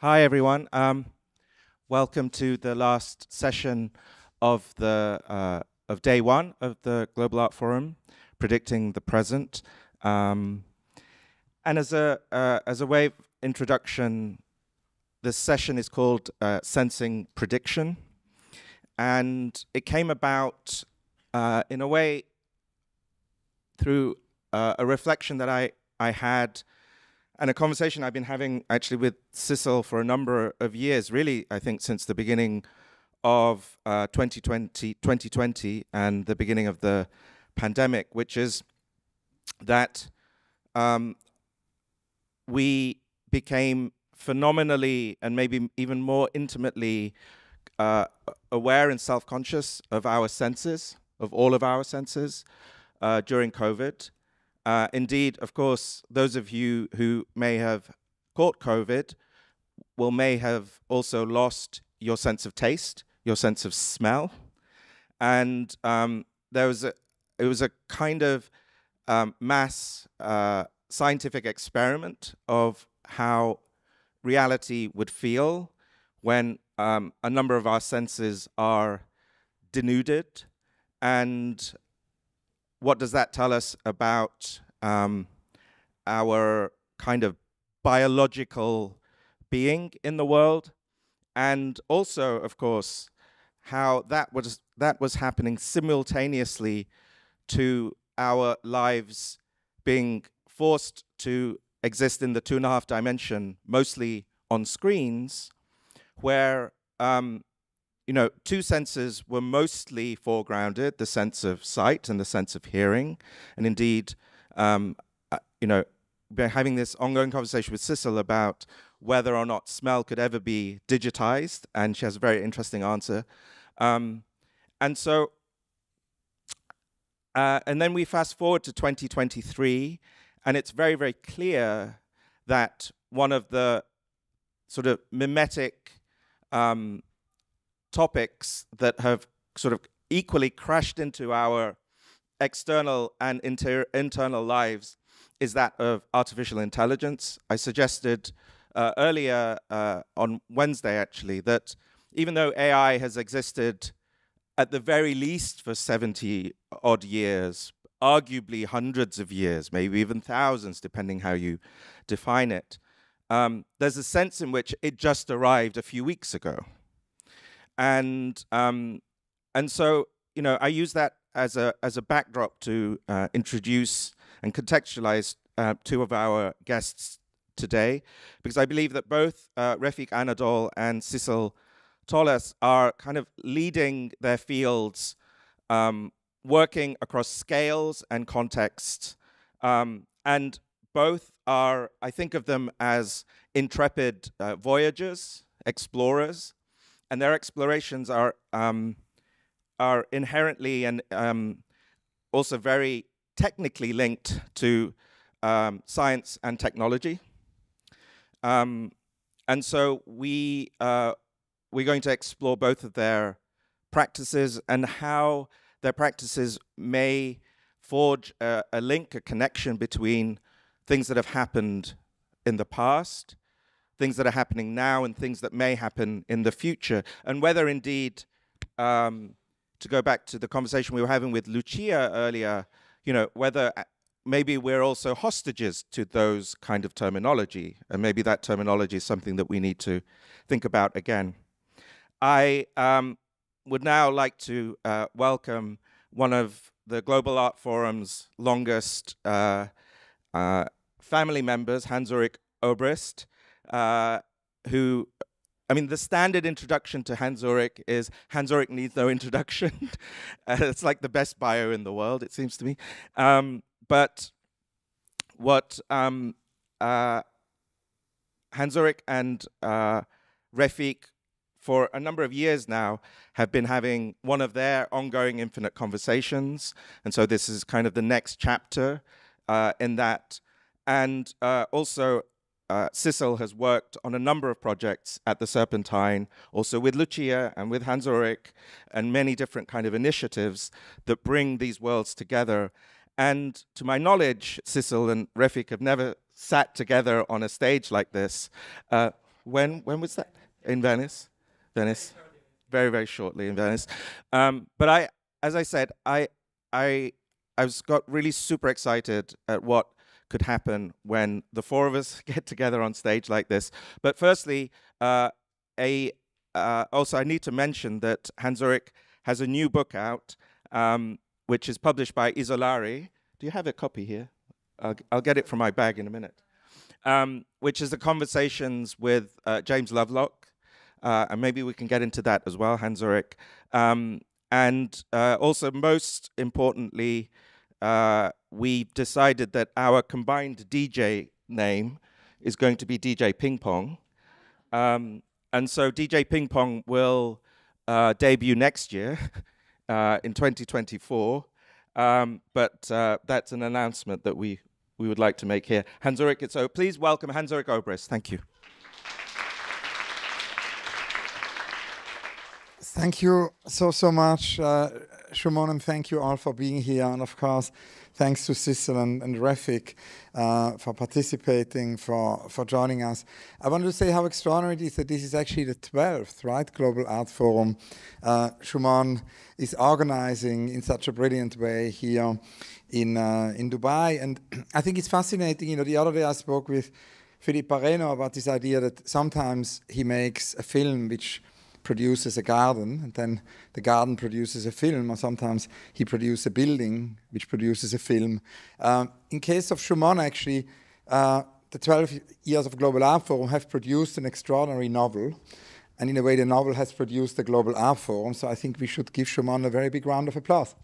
Hi, everyone. Um, welcome to the last session of the uh, of day one of the Global Art Forum, predicting the present. Um, and as a uh, as a way of introduction, this session is called uh, Sensing Prediction, and it came about uh, in a way through uh, a reflection that I I had and a conversation I've been having actually with Sissel for a number of years, really, I think since the beginning of uh, 2020, 2020 and the beginning of the pandemic, which is that um, we became phenomenally and maybe even more intimately uh, aware and self-conscious of our senses, of all of our senses uh, during COVID. Uh, indeed, of course, those of you who may have caught COVID will may have also lost your sense of taste, your sense of smell, and um, there was a it was a kind of um, mass uh, scientific experiment of how reality would feel when um, a number of our senses are denuded and what does that tell us about um, our kind of biological being in the world? And also, of course, how that was that was happening simultaneously to our lives being forced to exist in the two and a half dimension, mostly on screens, where um, you know, two senses were mostly foregrounded, the sense of sight and the sense of hearing. And indeed, um, uh, you know, been having this ongoing conversation with Sissel about whether or not smell could ever be digitized, and she has a very interesting answer. Um, and so, uh, and then we fast forward to 2023, and it's very, very clear that one of the sort of mimetic um, topics that have sort of equally crashed into our external and inter internal lives is that of artificial intelligence. I suggested uh, earlier uh, on Wednesday, actually, that even though AI has existed at the very least for 70 odd years, arguably hundreds of years, maybe even thousands, depending how you define it, um, there's a sense in which it just arrived a few weeks ago and um, and so you know I use that as a as a backdrop to uh, introduce and contextualize uh, two of our guests today, because I believe that both uh, Refik Anadol and Sissel Tolaas are kind of leading their fields, um, working across scales and contexts, um, and both are I think of them as intrepid uh, voyagers, explorers, and their explorations are um, are inherently and um, also very technically linked to um, science and technology. Um, and so we uh, we're going to explore both of their practices and how their practices may forge a, a link, a connection between things that have happened in the past things that are happening now and things that may happen in the future, and whether indeed, um, to go back to the conversation we were having with Lucia earlier, you know, whether uh, maybe we're also hostages to those kind of terminology, and maybe that terminology is something that we need to think about again. I um, would now like to uh, welcome one of the Global Art Forum's longest uh, uh, family members, Hans-Ulrich Obrist uh, who I mean, the standard introduction to Hans Ulrich is Hans Ulrich needs no introduction. uh, it's like the best bio in the world, it seems to me. Um, but what um, uh, Hans Ulrich and uh, Refik, for a number of years now, have been having one of their ongoing infinite conversations. And so this is kind of the next chapter uh, in that. And uh, also, uh, Sissel has worked on a number of projects at the Serpentine, also with Lucia and with Hans Ulrich, and many different kind of initiatives that bring these worlds together. And to my knowledge, Sissel and Refik have never sat together on a stage like this. Uh, when when was that? In Venice, Venice, very very shortly in Venice. Um, but I, as I said, I I I was got really super excited at what could happen when the four of us get together on stage like this. But firstly, uh, a uh, also I need to mention that Hans Ulrich has a new book out, um, which is published by Isolari. Do you have a copy here? I'll, I'll get it from my bag in a minute. Um, which is the conversations with uh, James Lovelock, uh, and maybe we can get into that as well, Hans Ulrich. Um, and uh, also, most importantly, uh, we decided that our combined DJ name is going to be DJ Ping Pong. Um, and so DJ Ping Pong will uh, debut next year uh, in 2024. Um, but uh, that's an announcement that we, we would like to make here. Hans Ulrich, so please welcome Hans Ulrich Obrist. Thank you. Thank you so, so much, uh, Shumon, and thank you all for being here. And of course, thanks to Sissel and, and Refik uh, for participating, for, for joining us. I want to say how extraordinary it is that this is actually the 12th, right, Global Art Forum. Uh, is organizing in such a brilliant way here in, uh, in Dubai. And I think it's fascinating. You know, the other day I spoke with Philippe Parreno about this idea that sometimes he makes a film which produces a garden, and then the garden produces a film, or sometimes he produces a building which produces a film. Um, in case of Shumon, actually, uh, the 12 years of Global Art Forum have produced an extraordinary novel. And in a way, the novel has produced the Global Art Forum. So I think we should give Shumon a very big round of applause.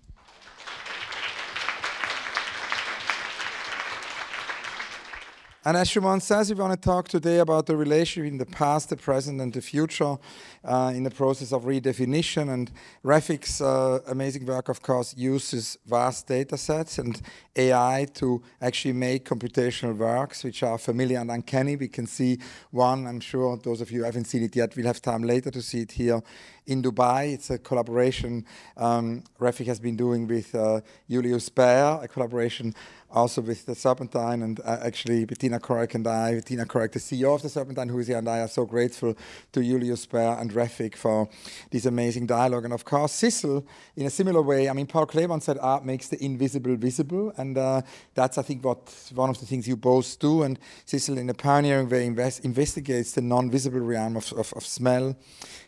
And as Shumon says, we want to talk today about the relationship in the past, the present, and the future uh, in the process of redefinition. And Refik's uh, amazing work, of course, uses vast data sets and AI to actually make computational works which are familiar and uncanny. We can see one, I'm sure those of you who haven't seen it yet we'll have time later to see it here in Dubai. It's a collaboration um, Refik has been doing with uh, Julius Baer, a collaboration also with the Serpentine and uh, actually Bettina Korek and I, Bettina Korek, the CEO of the Serpentine, who is here, and I are so grateful to Julius Baer and Refik for this amazing dialogue. And of course, Sissel, in a similar way, I mean, Paul Kleban said art makes the invisible visible, and uh, that's, I think, what one of the things you both do. And Sissel, in a pioneering way, invest, investigates the non-visible realm of, of, of smell,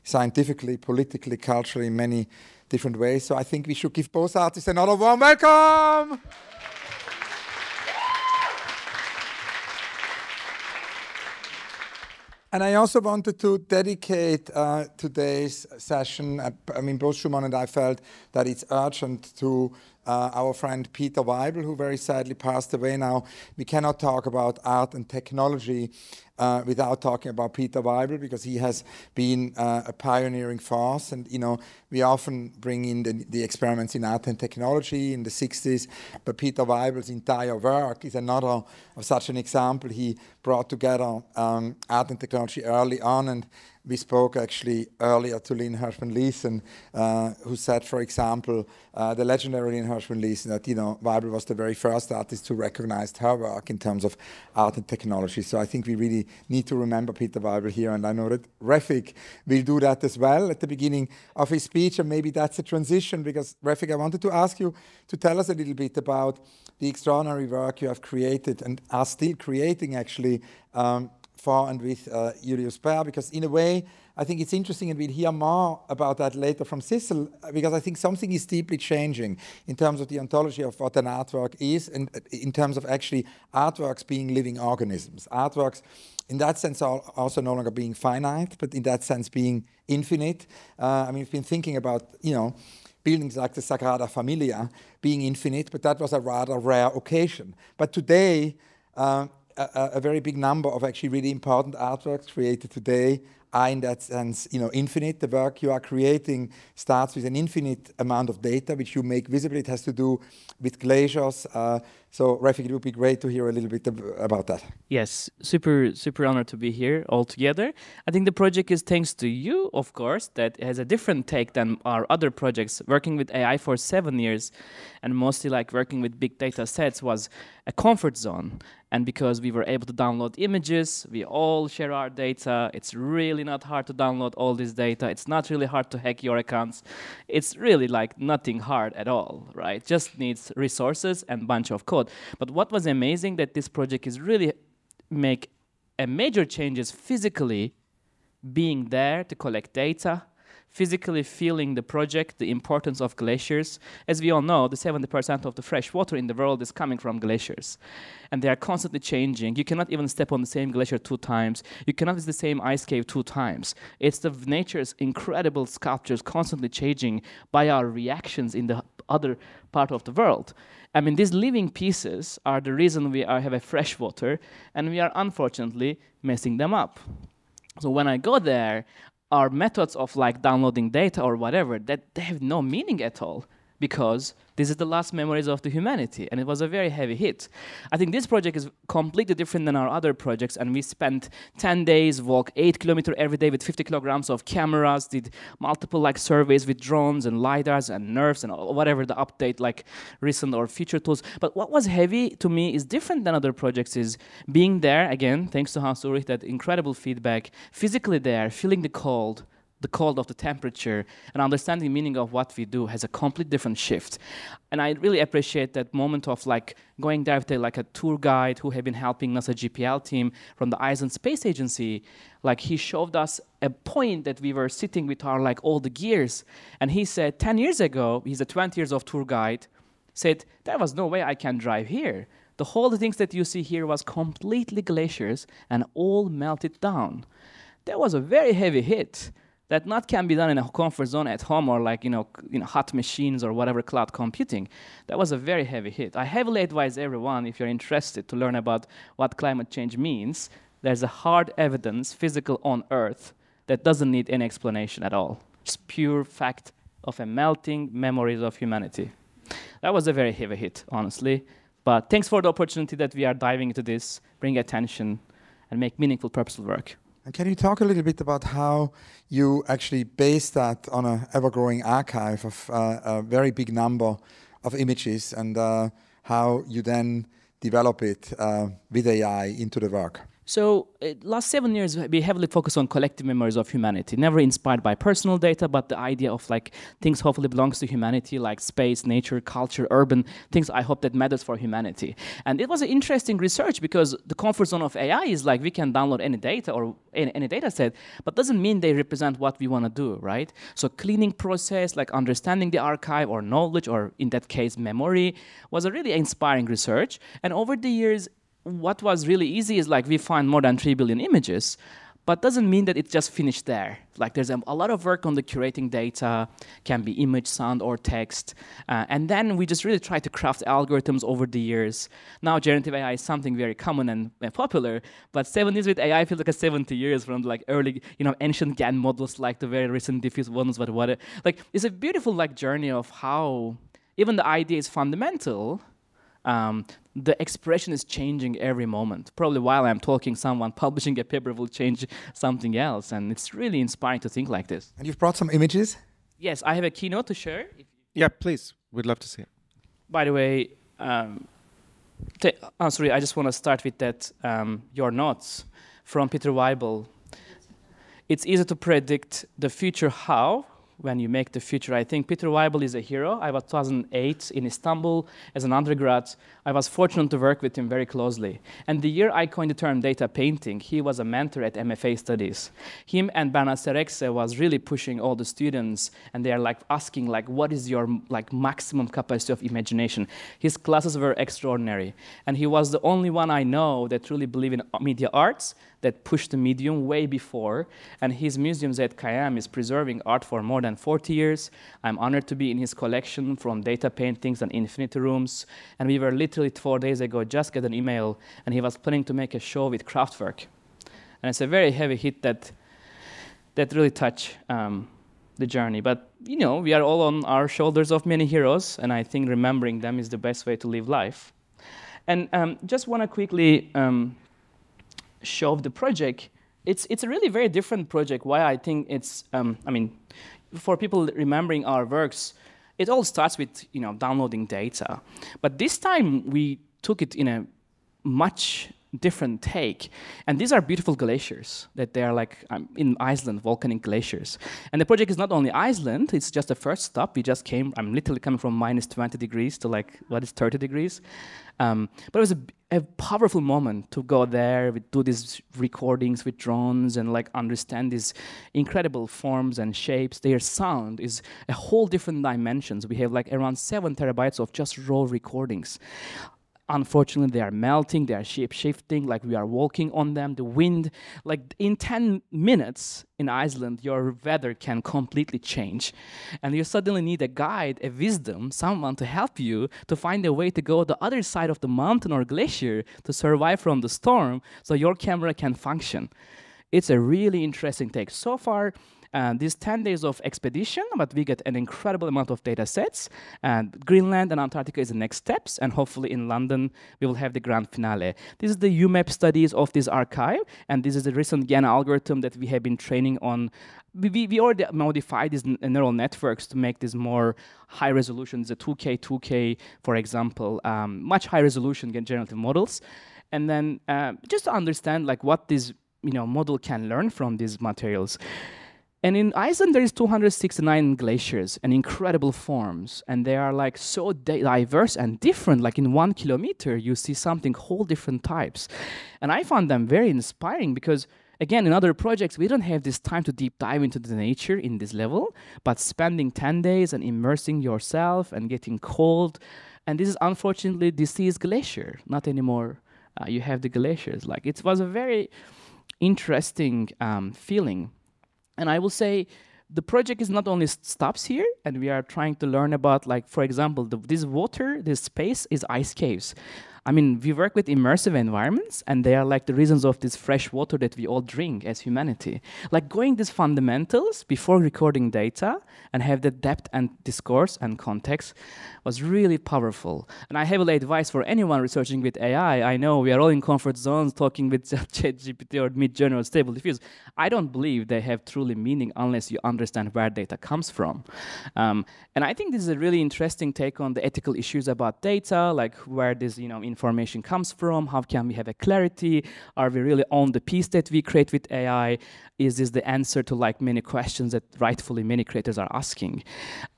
scientifically, politically, culturally, in many different ways. So I think we should give both artists another warm welcome. And I also wanted to dedicate uh, today's session. Uh, I mean, both Shumon and I felt that it's urgent to uh, our friend Peter Weibel, who very sadly passed away now. We cannot talk about art and technology uh, without talking about Peter Weibel because he has been uh, a pioneering force. And, you know, we often bring in the, the, experiments in art and technology in the 60s, but Peter Weibel's entire work is another of such an example. He brought together um, art and technology early on and we spoke actually earlier to Lynn Hershman Leeson, uh, who said, for example, uh, the legendary Lynn Hershman Leeson, that you know Weibel was the very first artist who recognized her work in terms of art and technology. So I think we really need to remember Peter Weibel here, and I know that Refik will do that as well at the beginning of his speech, and maybe that's a transition because Refik, I wanted to ask you to tell us a little bit about the extraordinary work you have created and are still creating actually um, for and with uh, Julius Baer, because in a way, I think it's interesting, and we'll hear more about that later from Sissel, because I think something is deeply changing in terms of the ontology of what an artwork is, and in terms of actually artworks being living organisms. Artworks, in that sense, are also no longer being finite, but in that sense, being infinite. Uh, I mean, we've been thinking about, you know, buildings like the Sagrada Familia being infinite, but that was a rather rare occasion. But today, uh, a, a, very big number of actually really important artworks created today are in that sense, you know, infinite. The work you are creating starts with an infinite amount of data, which you make visible. It has to do with glaciers. Uh, so, Refik, it would be great to hear a little bit about that. Yes, super, super honored to be here all together. I think the project is thanks to you, of course, that has a different take than our other projects. Working with AI for seven years, and mostly like working with big data sets was a comfort zone. And because we were able to download images, we all share our data. It's really not hard to download all this data. It's not really hard to hack your accounts. It's really like nothing hard at all, right? Just needs resources and bunch of code. But what was amazing that this project is really make a major changes physically being there to collect data, physically feeling the project, the importance of glaciers. As we all know, the 70% of the fresh water in the world is coming from glaciers. And they are constantly changing. You cannot even step on the same glacier two times. You cannot visit the same ice cave two times. It's the nature's incredible sculptures constantly changing by our reactions in the other part of the world. I mean, these living pieces are the reason we are, have a fresh water, and we are unfortunately messing them up. So when I go there, our methods of like downloading data or whatever that they have no meaning at all because this is the last memories of the humanity and it was a very heavy hit. I think this project is completely different than our other projects and we spent 10 days walk 8 kilometers every day with 50 kilograms of cameras did multiple like surveys with drones and lidars and NeRFs and whatever the update like recent or future tools. But what was heavy to me is different than other projects is being there again thanks to hans ulrich that incredible feedback physically there feeling the cold the cold of the temperature and understanding meaning of what we do has a complete different shift. And i really appreciate that moment of like going there with like a tour guide who had been helping nasa JPL team from the Eisen space agency. Like he showed us a point that we were sitting with our like all the gears. And he said 10 years ago he's a 20 years of tour guide said there was no way i can drive here. The whole things that you see here was completely glaciers and all melted down. That was a very heavy hit that not can be done in a comfort zone at home or like you know, you know hot machines or whatever cloud computing. That was a very heavy hit. I heavily advise everyone if you're interested to learn about what climate change means. There's a hard evidence physical on earth that doesn't need any explanation at all. It's pure fact of a melting memories of humanity. That was a very heavy hit honestly. But thanks for the opportunity that we are diving into this. Bring attention and make meaningful purposeful work and can you talk a little bit about how you actually base that on an ever-growing archive of uh, a very big number of images and uh, how you then develop it uh, with AI into the work? So uh, last seven years, we heavily focused on collective memories of humanity, never inspired by personal data, but the idea of like things hopefully belongs to humanity, like space, nature, culture, urban, things I hope that matters for humanity. And it was an interesting research because the comfort zone of AI is like we can download any data or any, any data set, but doesn't mean they represent what we want to do, right? So cleaning process, like understanding the archive or knowledge, or in that case, memory, was a really inspiring research. And over the years, what was really easy is like we find more than 3 billion images, but doesn't mean that it's just finished there. Like there's a, a lot of work on the curating data, can be image, sound, or text. Uh, and then we just really try to craft algorithms over the years. Now generative AI is something very common and, and popular, but seven years with AI feels like a 70 years from like early, you know, ancient GAN models like the very recent diffuse ones, but what, like it's a beautiful like journey of how even the idea is fundamental, um, the expression is changing every moment. Probably while I'm talking, someone publishing a paper will change something else, and it's really inspiring to think like this. And you've brought some images? Yes, I have a keynote to share. Yeah, please. We'd love to see it. By the way, um, oh, sorry, I just want to start with that, um, your notes from Peter Weibel. It's easy to predict the future how, when you make the future. I think Peter Weibel is a hero. I was 2008 in Istanbul as an undergrad. I was fortunate to work with him very closely. And the year I coined the term data painting, he was a mentor at MFA studies. Him and Bernhard Serexhe was really pushing all the students, and they are like asking like, what is your like maximum capacity of imagination? His classes were extraordinary, and he was the only one I know that truly believed in media arts that pushed the medium way before. And his museum ZKM is preserving art for more than 40 years. I'm honored to be in his collection from data paintings and infinity rooms. And we were literally four days ago just get an email, and he was planning to make a show with Kraftwerk. And it's a very heavy hit that that really touch um, the journey. But you know, we are all on our shoulders of many heroes, and I think remembering them is the best way to live life. And um, just want to quickly um, show of the project. It's it's a really very different project. Why I think it's um, I mean, for people remembering our works, it all starts with you know downloading data, but this time we took it in a much different take. And these are beautiful glaciers that they are like um, in Iceland, volcanic glaciers. And the project is not only Iceland, it's just the first stop. We just came, I'm literally coming from minus 20 degrees to like, what is 30 degrees? Um, but it was a, a, powerful moment to go there, we do these recordings with drones and like understand these incredible forms and shapes. Their sound is a whole different dimensions. We have like around seven terabytes of just raw recordings unfortunately they are melting they are shape shifting like we are walking on them. The wind like in 10 minutes in iceland your weather can completely change. And you suddenly need a guide a wisdom someone to help you to find a way to go the other side of the mountain or glacier to survive from the storm so your camera can function. It's a really interesting take. So far and these 10 days of expedition, but we get an incredible amount of data sets. And Greenland and Antarctica is the next steps, and hopefully in London we will have the grand finale. This is the UMAP studies of this archive, and this is the recent GAN algorithm that we have been training on. We, we already modified these neural networks to make this more high resolution. The 2K, 2K, for example, um, much high resolution generative models. And then uh, just to understand like what this you know model can learn from these materials. And in Iceland, there is 269 glaciers and incredible forms, and they are like so diverse and different. Like in one kilometer, you see something whole different types, and I found them very inspiring because. Again, in other projects, we don't have this time to deep dive into the nature in this level, but spending 10 days and immersing yourself and getting cold, and this is unfortunately deceased glacier, not anymore. Uh, you have the glaciers. Like it was a very interesting um, feeling and I will say the project is not only stops here, and we are trying to learn about, like, for example, the, this water, this space is ice caves. I mean, we work with immersive environments, and they are like the reasons of this fresh water that we all drink as humanity. Like going these fundamentals before recording data and have the depth and discourse and context was really powerful. And I heavily advise for anyone researching with AI. I know we are all in comfort zones talking with ChatGPT or Midjourney or Stable Diffuse. I don't believe they have truly meaning unless you understand where data comes from. Um, and I think this is a really interesting take on the ethical issues about data, like where this you know information comes from, how can we have a clarity, are we really on the piece that we create with AI, is this the answer to like many questions that rightfully many creators are asking?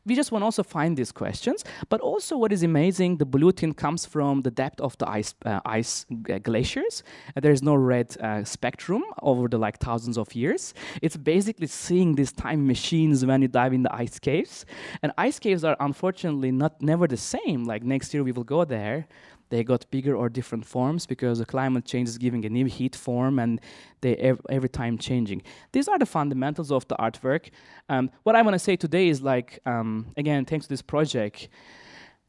We just want to also find these questions, but also what is amazing, the blue tint comes from the depth of the ice, uh, ice glaciers. Uh, there's no red uh, spectrum over the like thousands of years. It's basically seeing these time machines when you dive in the ice caves. And ice caves are unfortunately not never the same. Like next year we will go there, they got bigger or different forms because the climate change is giving a new heat form and they ev every time changing. These are the fundamentals of the artwork. Um, what I want to say today is like, um, again, thanks to this project,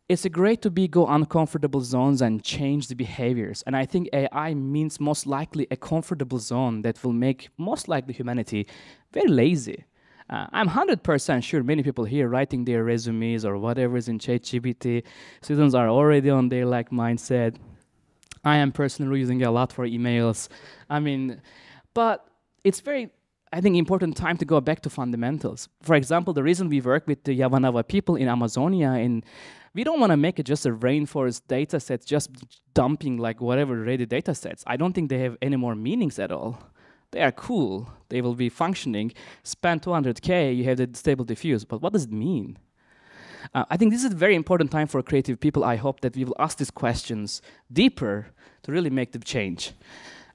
it's a great to be go uncomfortable zones and change the behaviors. And I think AI means most likely a comfortable zone that will make most likely humanity very lazy. Uh, I'm 100% sure many people here writing their resumes or whatever is in ChatGPT, students are already on their like mindset. I am personally using it a lot for emails. I mean, but it's very I think important time to go back to fundamentals. For example, the reason we work with the Yawanawa people in Amazonia, in we don't want to make it just a rainforest data set, just dumping like whatever ready data sets. I don't think they have any more meanings at all they are cool, they will be functioning. Spend 200k, you have the stable diffuse, but what does it mean? Uh, I think this is a very important time for creative people. I hope that we will ask these questions deeper to really make the change.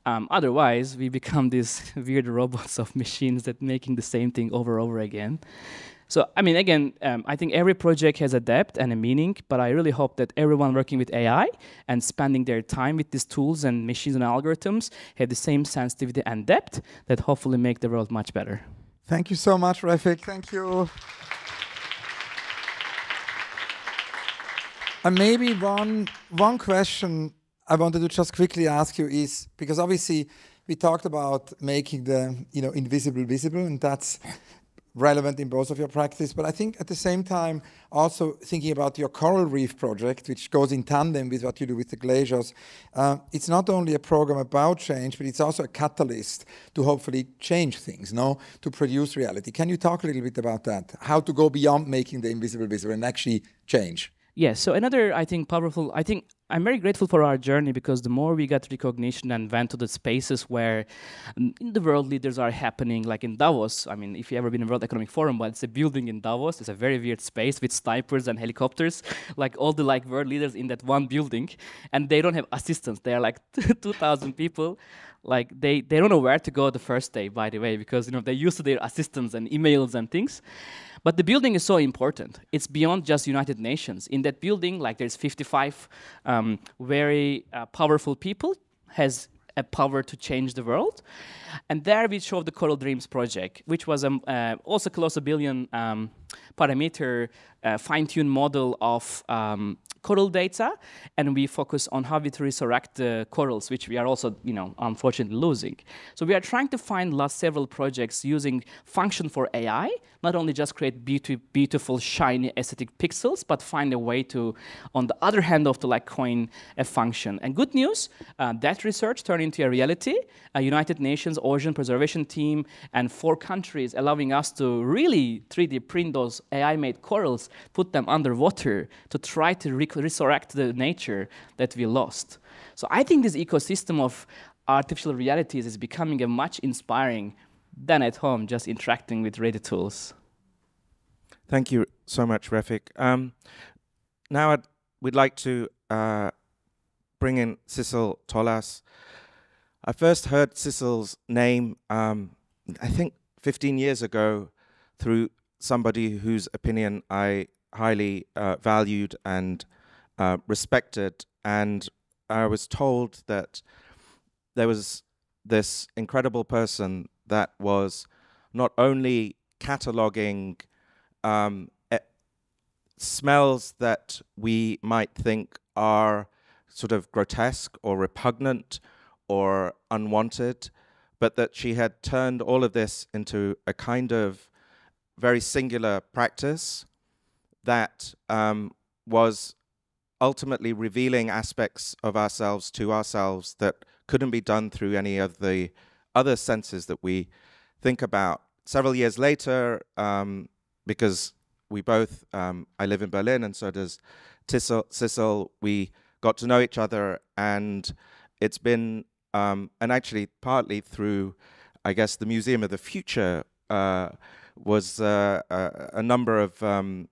Um, otherwise, we become these weird robots of machines that making the same thing over and over again. So, I mean, again, um, I think every project has a depth and a meaning, but I really hope that everyone working with AI and spending their time with these tools and machines and algorithms have the same sensitivity and depth that hopefully make the world much better. Thank you so much, Refik. Thank you. And maybe one one question I wanted to just quickly ask you is because obviously we talked about making the you know invisible visible, and that's relevant in both of your practice. But I think at the same time, also thinking about your coral reef project, which goes in tandem with what you do with the glaciers, uh, it's not only a program about change, but it's also a catalyst to hopefully change things, no, to produce reality. Can you talk a little bit about that? How to go beyond making the invisible visible and actually change? Yes. So another, I think, powerful. I think I'm very grateful for our journey because the more we got recognition and went to the spaces where mm, the world leaders are happening, like in Davos. I mean, if you ever been in World Economic Forum, but it's a building in Davos. It's a very weird space with snipers and helicopters, like all the like world leaders in that one building, and they don't have assistants. They are like 2,000 people like they, they don't know where to go the first day by the way because you know they're used to their assistants and emails and things. But the building is so important. It's beyond just united nations. In that building like there's 55 um, very uh, powerful people has a power to change the world. And there we showed the coral dreams project which was um, uh, also close a billion um, parameter uh, fine-tuned model of um, coral data, and we focus on how we to resurrect the corals, which we are also, you know, unfortunately losing. So we are trying to find last several projects using function for AI, not only just create beauty, beautiful, shiny, aesthetic pixels, but find a way to, on the other hand of the like coin, a function. And good news, uh, that research turned into a reality. A United Nations Ocean Preservation Team and four countries allowing us to really 3D print those AI-made corals, put them underwater to try to resurrect the nature that we lost. So I think this ecosystem of artificial realities is becoming a much inspiring than at home just interacting with ready tools. Thank you so much, Refik. Um, now I'd, we'd like to uh, bring in Sissel Tolaas. I first heard Sissel's name, um, I think 15 years ago, through somebody whose opinion I highly uh, valued and uh, respected. And I was told that there was this incredible person that was not only cataloging um, smells that we might think are sort of grotesque or repugnant or unwanted, but that she had turned all of this into a kind of very singular practice that um, was ultimately revealing aspects of ourselves to ourselves that couldn't be done through any of the other senses that we think about. Several years later, um, because we both, um, I live in Berlin, and so does Tissel, Sissel, we got to know each other, and it's been, um, and actually partly through, I guess, the Museum of the Future uh, was uh, a, a, number of um,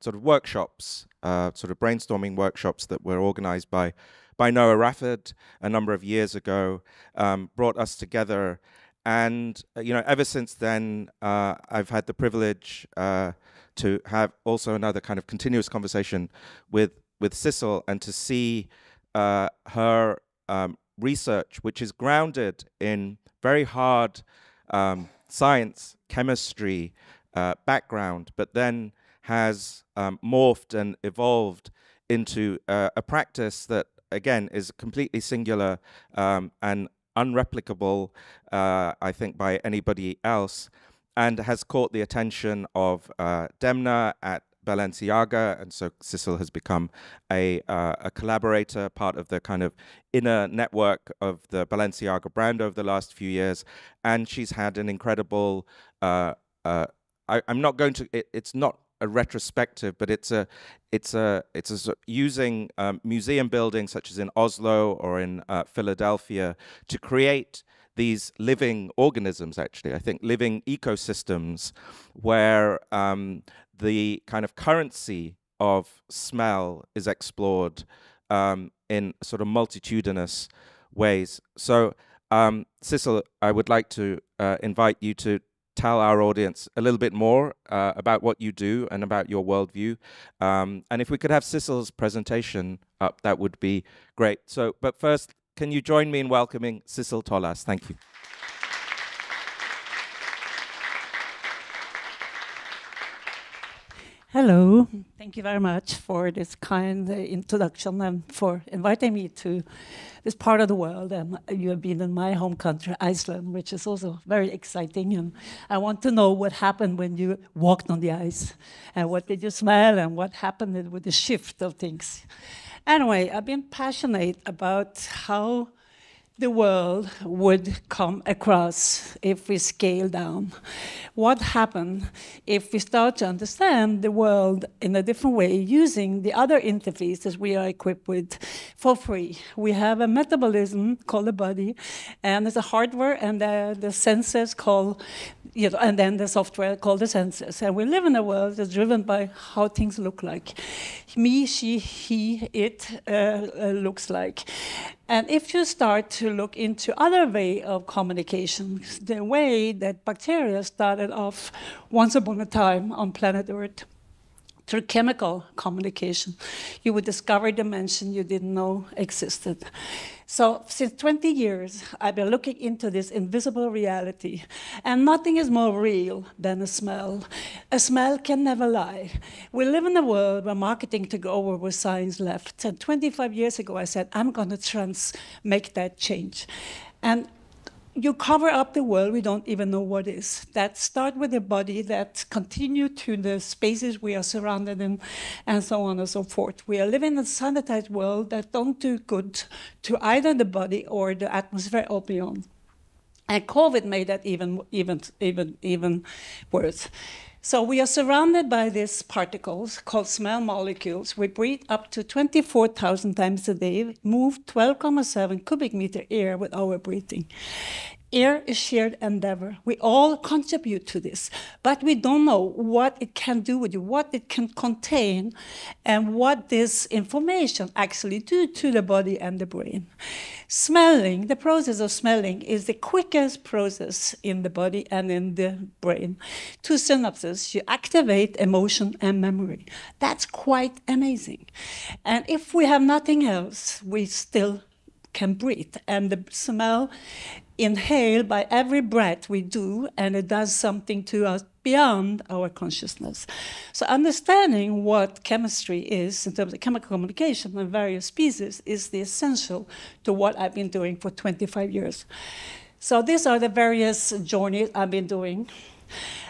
sort of workshops, uh, sort of brainstorming workshops that were organized by, by Noah Raford a number of years ago, um, brought us together. And, uh, you know, ever since then, uh, I've had the privilege uh, to have also another kind of continuous conversation with, with Sissel and to see her um, research, which is grounded in very hard um, science, chemistry uh, background, but then has um, morphed and evolved into uh, a practice that, again, is completely singular um, and unreplicable, uh, I think, by anybody else, and has caught the attention of uh, Demna at Balenciaga, and so Sissel has become a uh, a collaborator, part of the kind of inner network of the Balenciaga brand over the last few years, and she's had an incredible. Uh, uh, I, am not going to. It, it's not a retrospective, but it's a it's a it's a using um, museum buildings such as in Oslo or in uh, Philadelphia to create these living organisms. Actually, I think living ecosystems where um, the kind of currency of smell is explored um, in sort of multitudinous ways. So, um, Sissel, I would like to uh, invite you to tell our audience a little bit more uh, about what you do and about your worldview. Um, and if we could have Sissel's presentation up, that would be great. So, but first, can you join me in welcoming Sissel Tolaas? Thank you. Hello, thank you very much for this kind introduction and for inviting me to this part of the world. And you have been in my home country, Iceland, which is also very exciting. And I want to know what happened when you walked on the ice, and what did you smell, and what happened with the shift of things. Anyway, I've been passionate about how the world would come across if we scale down. What happened if we start to understand the world in a different way using the other interfaces we are equipped with for free? We have a metabolism called the body, and there's a hardware and the, the sensors called, you know, and then the software called the sensors. And we live in a world that's driven by how things look like. Me, she, he, it uh, uh, looks like. And if you start to look into other way of communication, the way that bacteria started off once upon a time on planet Earth, through chemical communication, you would discover a dimension you didn't know existed. So, since 20 years, I've been looking into this invisible reality, and nothing is more real than a smell. A smell can never lie. We live in a world where marketing took over where science left. And 25 years ago, I said, I'm going to trans make that change. And you cover up the world we don't even know what is. That start with the body, that continue to the spaces we are surrounded in, and so on and so forth. We are living in a sanitized world that don't do good to either the body or the atmosphere or beyond. And COVID made that even, even, even, even worse. So we are surrounded by these particles called smell molecules. We breathe up to 24,000 times a day, move 12,7 cubic meter air with our breathing. Air is shared endeavor. We all contribute to this, but we don't know what it can do with you, what it can contain, and what this information actually do to the body and the brain. Smelling, the process of smelling is the quickest process in the body and in the brain. Two synapses, you activate emotion and memory. That's quite amazing. And if we have nothing else, we still can breathe. And the smell inhale by every breath we do, and it does something to us beyond our consciousness. So, understanding what chemistry is in terms of chemical communication and various species is the essential to what I've been doing for 25 years. So, these are the various journeys I've been doing.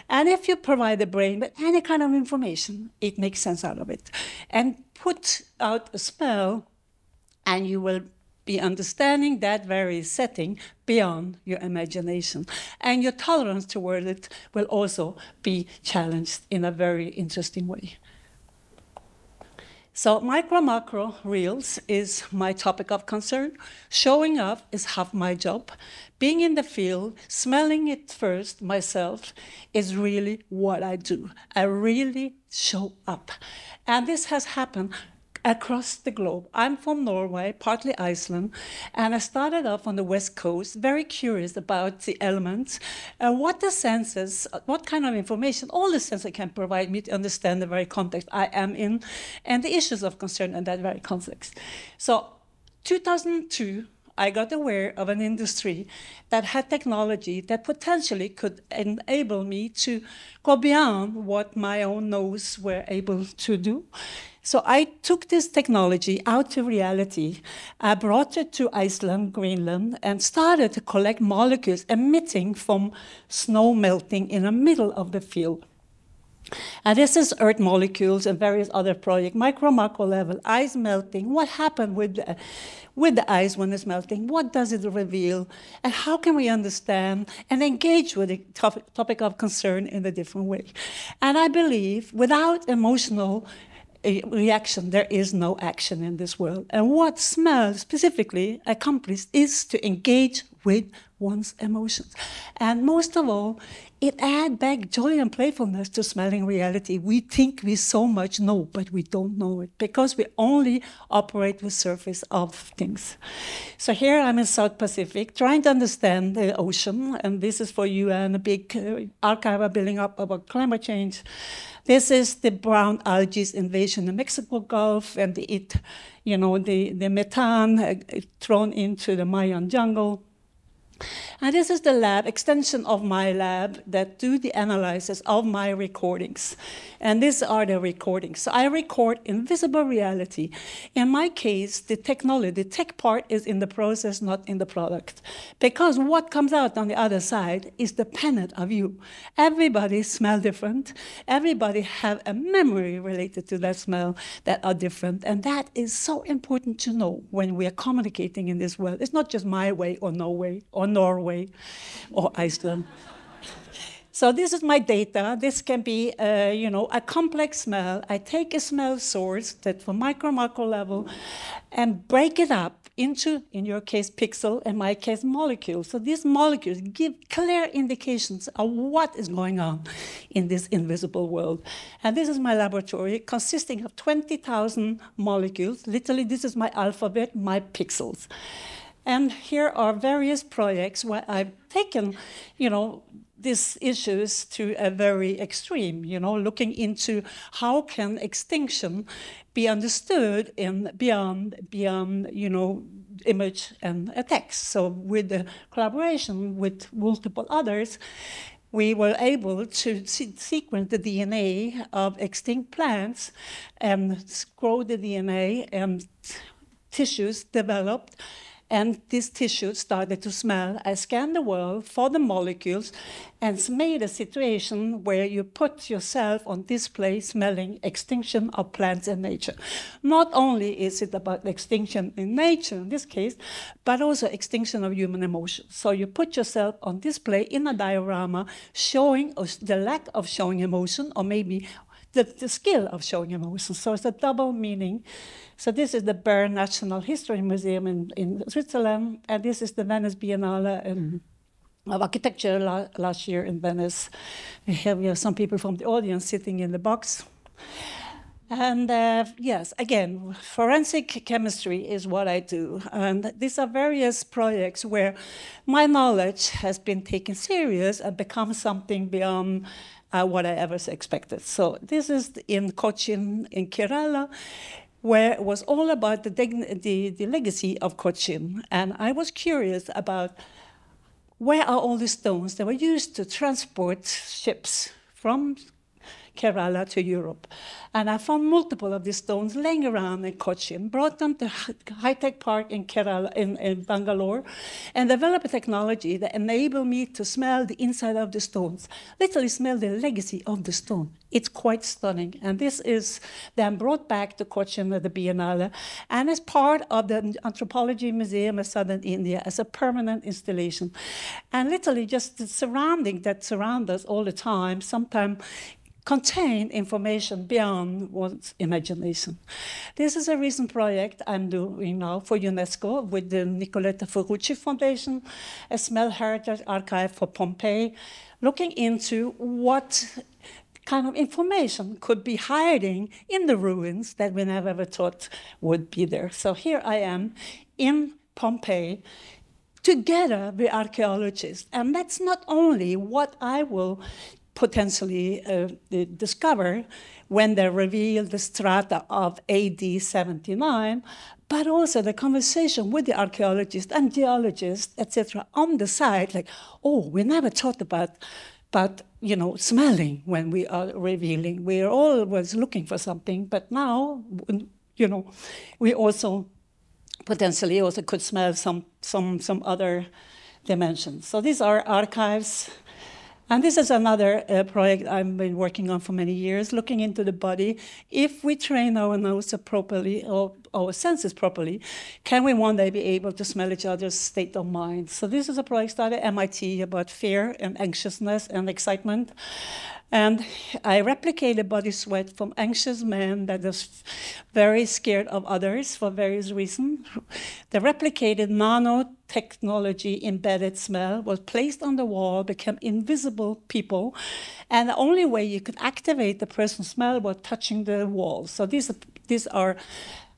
And if you provide the brain with any kind of information, it makes sense out of it. And put out a spell, and you will be understanding that very setting beyond your imagination. And your tolerance toward it will also be challenged in a very interesting way. So micro macro reels is my topic of concern. Showing up is half my job. Being in the field, smelling it first myself is really what I do. I really show up. And this has happened across the globe. I'm from Norway, partly Iceland, and I started off on the west coast, very curious about the elements, uh, what the senses, what kind of information all the senses can provide me to understand the very context I am in, and the issues of concern in that very context. So, 2002. I got aware of an industry that had technology that potentially could enable me to go beyond what my own nose were able to do. So I took this technology out to reality. I brought it to Iceland, Greenland, and started to collect molecules emitting from snow melting in the middle of the field. And this is earth molecules and various other projects, micro, macro level, ice melting. What happened with with the ice when it's melting? What does it reveal? And how can we understand and engage with the topic, topic of concern in a different way? And I believe without emotional eh, reaction, there is no action in this world. And what smell specifically accomplishes is to engage with one's emotions. And most of all, it adds back joy and playfulness to smelling reality. We think we so much know, but we don't know it because we only operate with surface of things. So here I'm in South Pacific trying to understand the ocean, and this is for you and a big uh, archive building up about climate change. This is the brown algae invasion in Mexico Gulf and the it, you know, the, the methane uh, thrown into the Mayan jungle. And this is the lab, extension of my lab, that do the analysis of my recordings. And these are the recordings. So I record invisible reality. In my case, the technology, the tech part is in the process, not in the product. Because what comes out on the other side is dependent of you. Everybody smell different. Everybody have a memory related to that smell that are different. And that is so important to know when we are communicating in this world. It's not just my way or no way or Norway or Iceland. So this is my data. This can be, uh, you know, a complex smell. I take a smell source that from micro macro level and break it up into, in your case, pixel, in my case, molecules. So these molecules give clear indications of what is going on in this invisible world. And this is my laboratory consisting of 20,000 molecules. Literally, this is my alphabet, my pixels. And here are various projects where I've taken, you know, these issues to a very extreme, you know, looking into how can extinction be understood in beyond, beyond, you know, image and text. So with the collaboration with multiple others, we were able to sequence the DNA of extinct plants and grow the DNA and tissues developed and this tissue started to smell. I scanned the world for the molecules and made a situation where you put yourself on display smelling extinction of plants and nature. Not only is it about extinction in nature in this case, but also extinction of human emotions. So you put yourself on display in a diorama showing the lack of showing emotion or maybe the, the skill of showing emotions. So it's a double meaning. So this is the Bern National History Museum in, in Switzerland, and this is the Venice Biennale in, of Architecture la, last year in Venice. Here we have some people from the audience sitting in the box. And uh, yes, again, forensic chemistry is what I do. And these are various projects where my knowledge has been taken serious and become something beyond uh, what I ever expected. So this is in Cochin, in Kerala, where it was all about the, the, the legacy of Cochin. And I was curious about where are all the stones that were used to transport ships from Kerala to Europe. And I found multiple of these stones laying around in Cochin, brought them to high-tech park in Kerala, in, in Bangalore, and developed a technology that enabled me to smell the inside of the stones, literally smell the legacy of the stone. It's quite stunning. And this is then brought back to Cochin at the Biennale and as part of the Anthropology Museum of Southern India as a permanent installation. And literally just the surrounding that surround us all the time, sometimes contain information beyond one's imagination. This is a recent project I'm doing now for UNESCO with the Nicoletta Ferrucci Foundation, a smell heritage archive for Pompeii, looking into what kind of information could be hiding in the ruins that we never ever thought would be there. So here I am in Pompeii together with archaeologists. And that's not only what I will potentially uh, discover when they reveal the strata of AD 79, but also the conversation with the archaeologists and geologists, etc., on the site, like, oh, we never thought about, about you know, smelling when we are revealing. We are always looking for something, but now, you know, we also potentially also could smell some some some other dimensions. So these are archives and this is another uh, project I've been working on for many years, looking into the body. If we train our nose properly or our senses properly, can we one day be able to smell each other's state of mind? So this is a project started at MIT about fear and anxiousness and excitement. And I replicated body sweat from anxious men that was very scared of others for various reasons. The replicated nanotechnology embedded smell was placed on the wall, became invisible people. And the only way you could activate the person's smell was touching the wall. So these, these are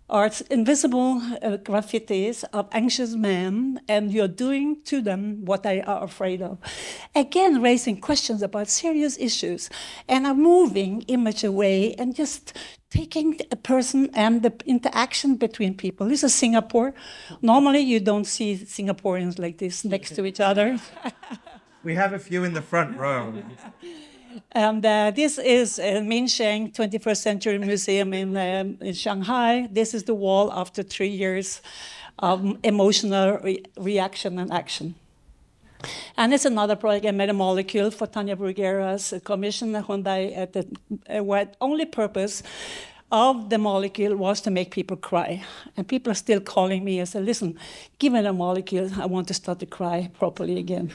are invisible uh, graffitis of anxious men, and you're doing to them what they are afraid of. Again, raising questions about serious issues, and are moving image away and just taking a person and the interaction between people. This is Singapore. Normally, you don't see Singaporeans like this next to each other. we have a few in the front row. And uh, this is uh, Minsheng 21st Century Museum in, um, in Shanghai. This is the wall after three years of emotional re reaction and action. And it's another project, a molecule for Tania Bruguera's commission, Hyundai, at the uh, only purpose of the molecule was to make people cry. And people are still calling me and say, listen, give me the molecule, I want to start to cry properly again.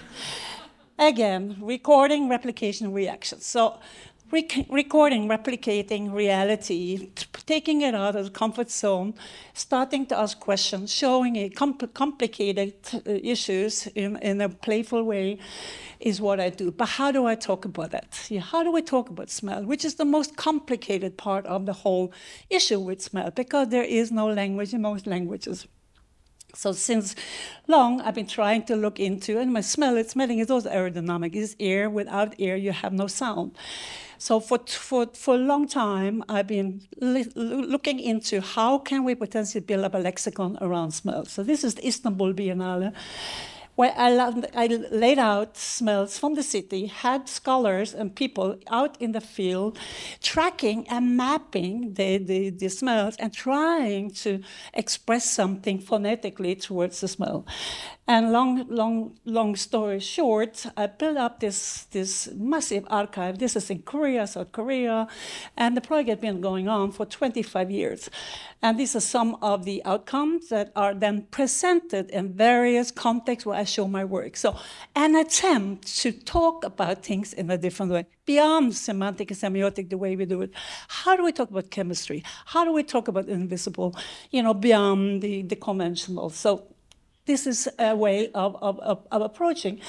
Again, recording, replication, reaction. So rec recording, replicating reality, taking it out of the comfort zone, starting to ask questions, showing it compl complicated uh, issues in, in a playful way is what I do. But how do I talk about that? Yeah, how do we talk about smell, which is the most complicated part of the whole issue with smell, because there is no language in most languages. So since long, I've been trying to look into, and my smell, it's smelling is also aerodynamic. It's air. Without air, you have no sound. So for, for, for a long time, I've been looking into how can we potentially build up a lexicon around smell. So this is the Istanbul Biennale where I, I, laid out smells from the city, had scholars and people out in the field tracking and mapping the, the, the smells and trying to express something phonetically towards the smell. And long, long, long story short, I built up this, this massive archive. This is in Korea, South Korea, and the project been going on for 25 years. And these are some of the outcomes that are then presented in various contexts where I show my work. So an attempt to talk about things in a different way, beyond semantic and semiotic, the way we do it. How do we talk about chemistry? How do we talk about invisible, you know, beyond the, the conventional? So this is a way of, of, of, of, approaching.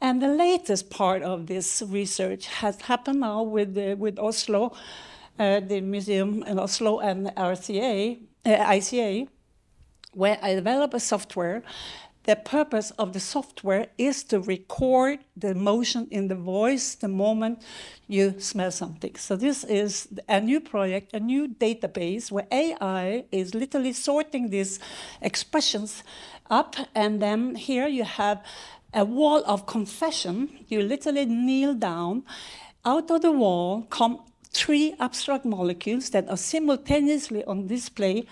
And the latest part of this research has happened now with, with Oslo, uh, the museum in Oslo and RCA, uh, ICA, where I developed a software. The purpose of the software is to record the emotion in the voice the moment you smell something. So this is a new project, a new database where AI is literally sorting these expressions up, and then here you have a wall of confession. You literally kneel down. Out of the wall come three abstract molecules that are simultaneously on display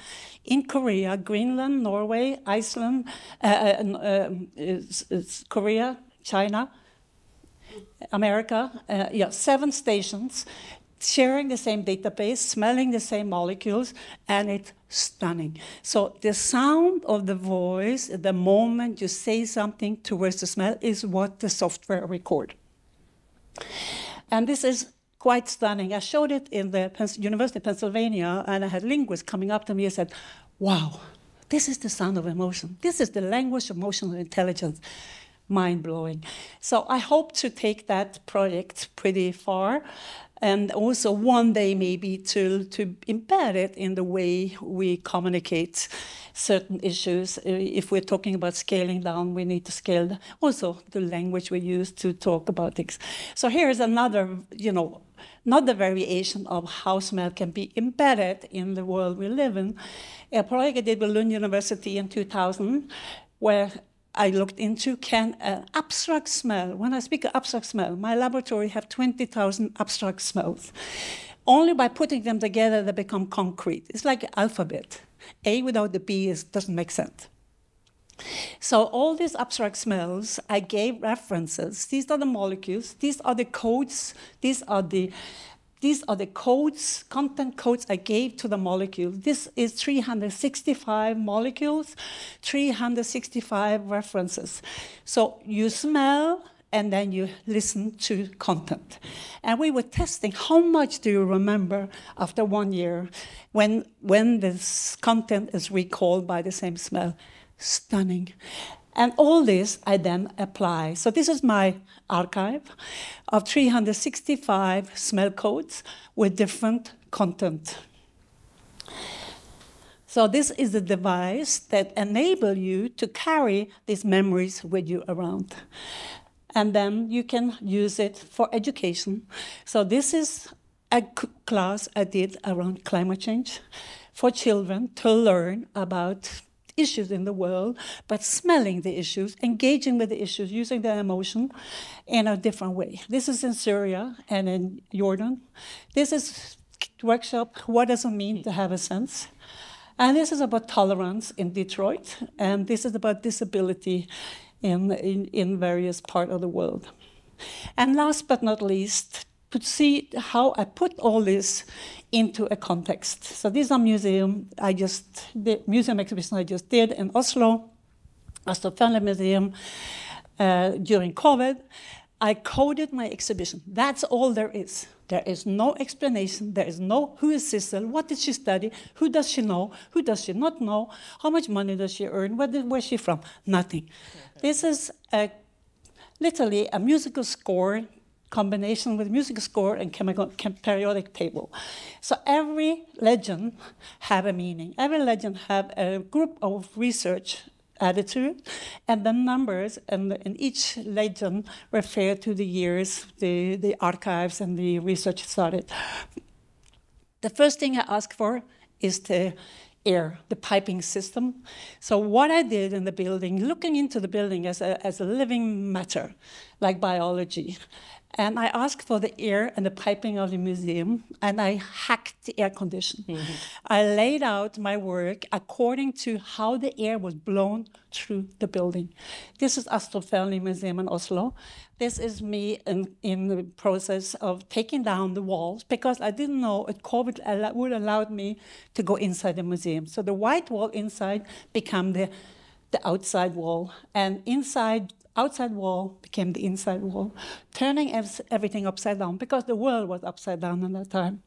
in Korea, Greenland, Norway, Iceland, uh, uh, uh, Korea, China, America. Uh, yeah, seven stations sharing the same database, smelling the same molecules, and it's stunning. So the sound of the voice, the moment you say something towards the smell, is what the software record. And this is quite stunning. I showed it in the University of Pennsylvania, and I had linguists coming up to me and said, wow, this is the sound of emotion. This is the language of emotional intelligence. Mind blowing. So I hope to take that project pretty far and also one day maybe to, to embed it in the way we communicate certain issues. Uh, if we're talking about scaling down, we need to scale also the language we use to talk about things. So here's another, you know, another variation of how smell can be embedded in the world we live in. A project I did with Lund University in 2000, where I looked into can an abstract smell, when I speak of abstract smell, my laboratory have 20,000 abstract smells. Only by putting them together, they become concrete. It's like alphabet. A without the B is, doesn't make sense. So all these abstract smells, I gave references. These are the molecules. These are the codes. These are the these are the codes, content codes I gave to the molecule. This is 365 molecules, 365 references. So you smell and then you listen to content. And we were testing how much do you remember after one year when, when this content is recalled by the same smell. Stunning. And all this I then apply. So this is my archive of 365 smell codes with different content. So this is the device that enable you to carry these memories with you around. And then you can use it for education. So this is a class I did around climate change for children to learn about issues in the world, but smelling the issues, engaging with the issues, using their emotion in a different way. This is in Syria and in Jordan. This is workshop, what does it mean to have a sense? And this is about tolerance in Detroit, and this is about disability in, in, in various parts of the world. And last but not least, to see how I put all this into a context. So these are museum I just the museum exhibition I just did in Oslo, Astrup Fearnley Museum uh, during COVID. I coded my exhibition. That's all there is. There is no explanation. There is no who is Sissel, what did she study, who does she know, who does she not know, how much money does she earn, where did, where's she from? Nothing. This is a, literally a musical score combination with music score and chemical chem periodic table. So every legend have a meaning. Every legend have a group of research it, and the numbers and in each legend refer to the years the, the archives and the research started. The first thing I ask for is the air, the piping system. So what I did in the building, looking into the building as a, as a living matter, like biology, and I asked for the air and the piping of the museum, and I hacked the air condition. Mm-hmm. I laid out my work according to how the air was blown through the building. This is Astrup Fearnley Museum in Oslo. This is me in, in the process of taking down the walls because I didn't know it COVID would allow me to go inside the museum. So the white wall inside became the the outside wall, and inside outside wall became the inside wall, turning everything upside down because the world was upside down at that time.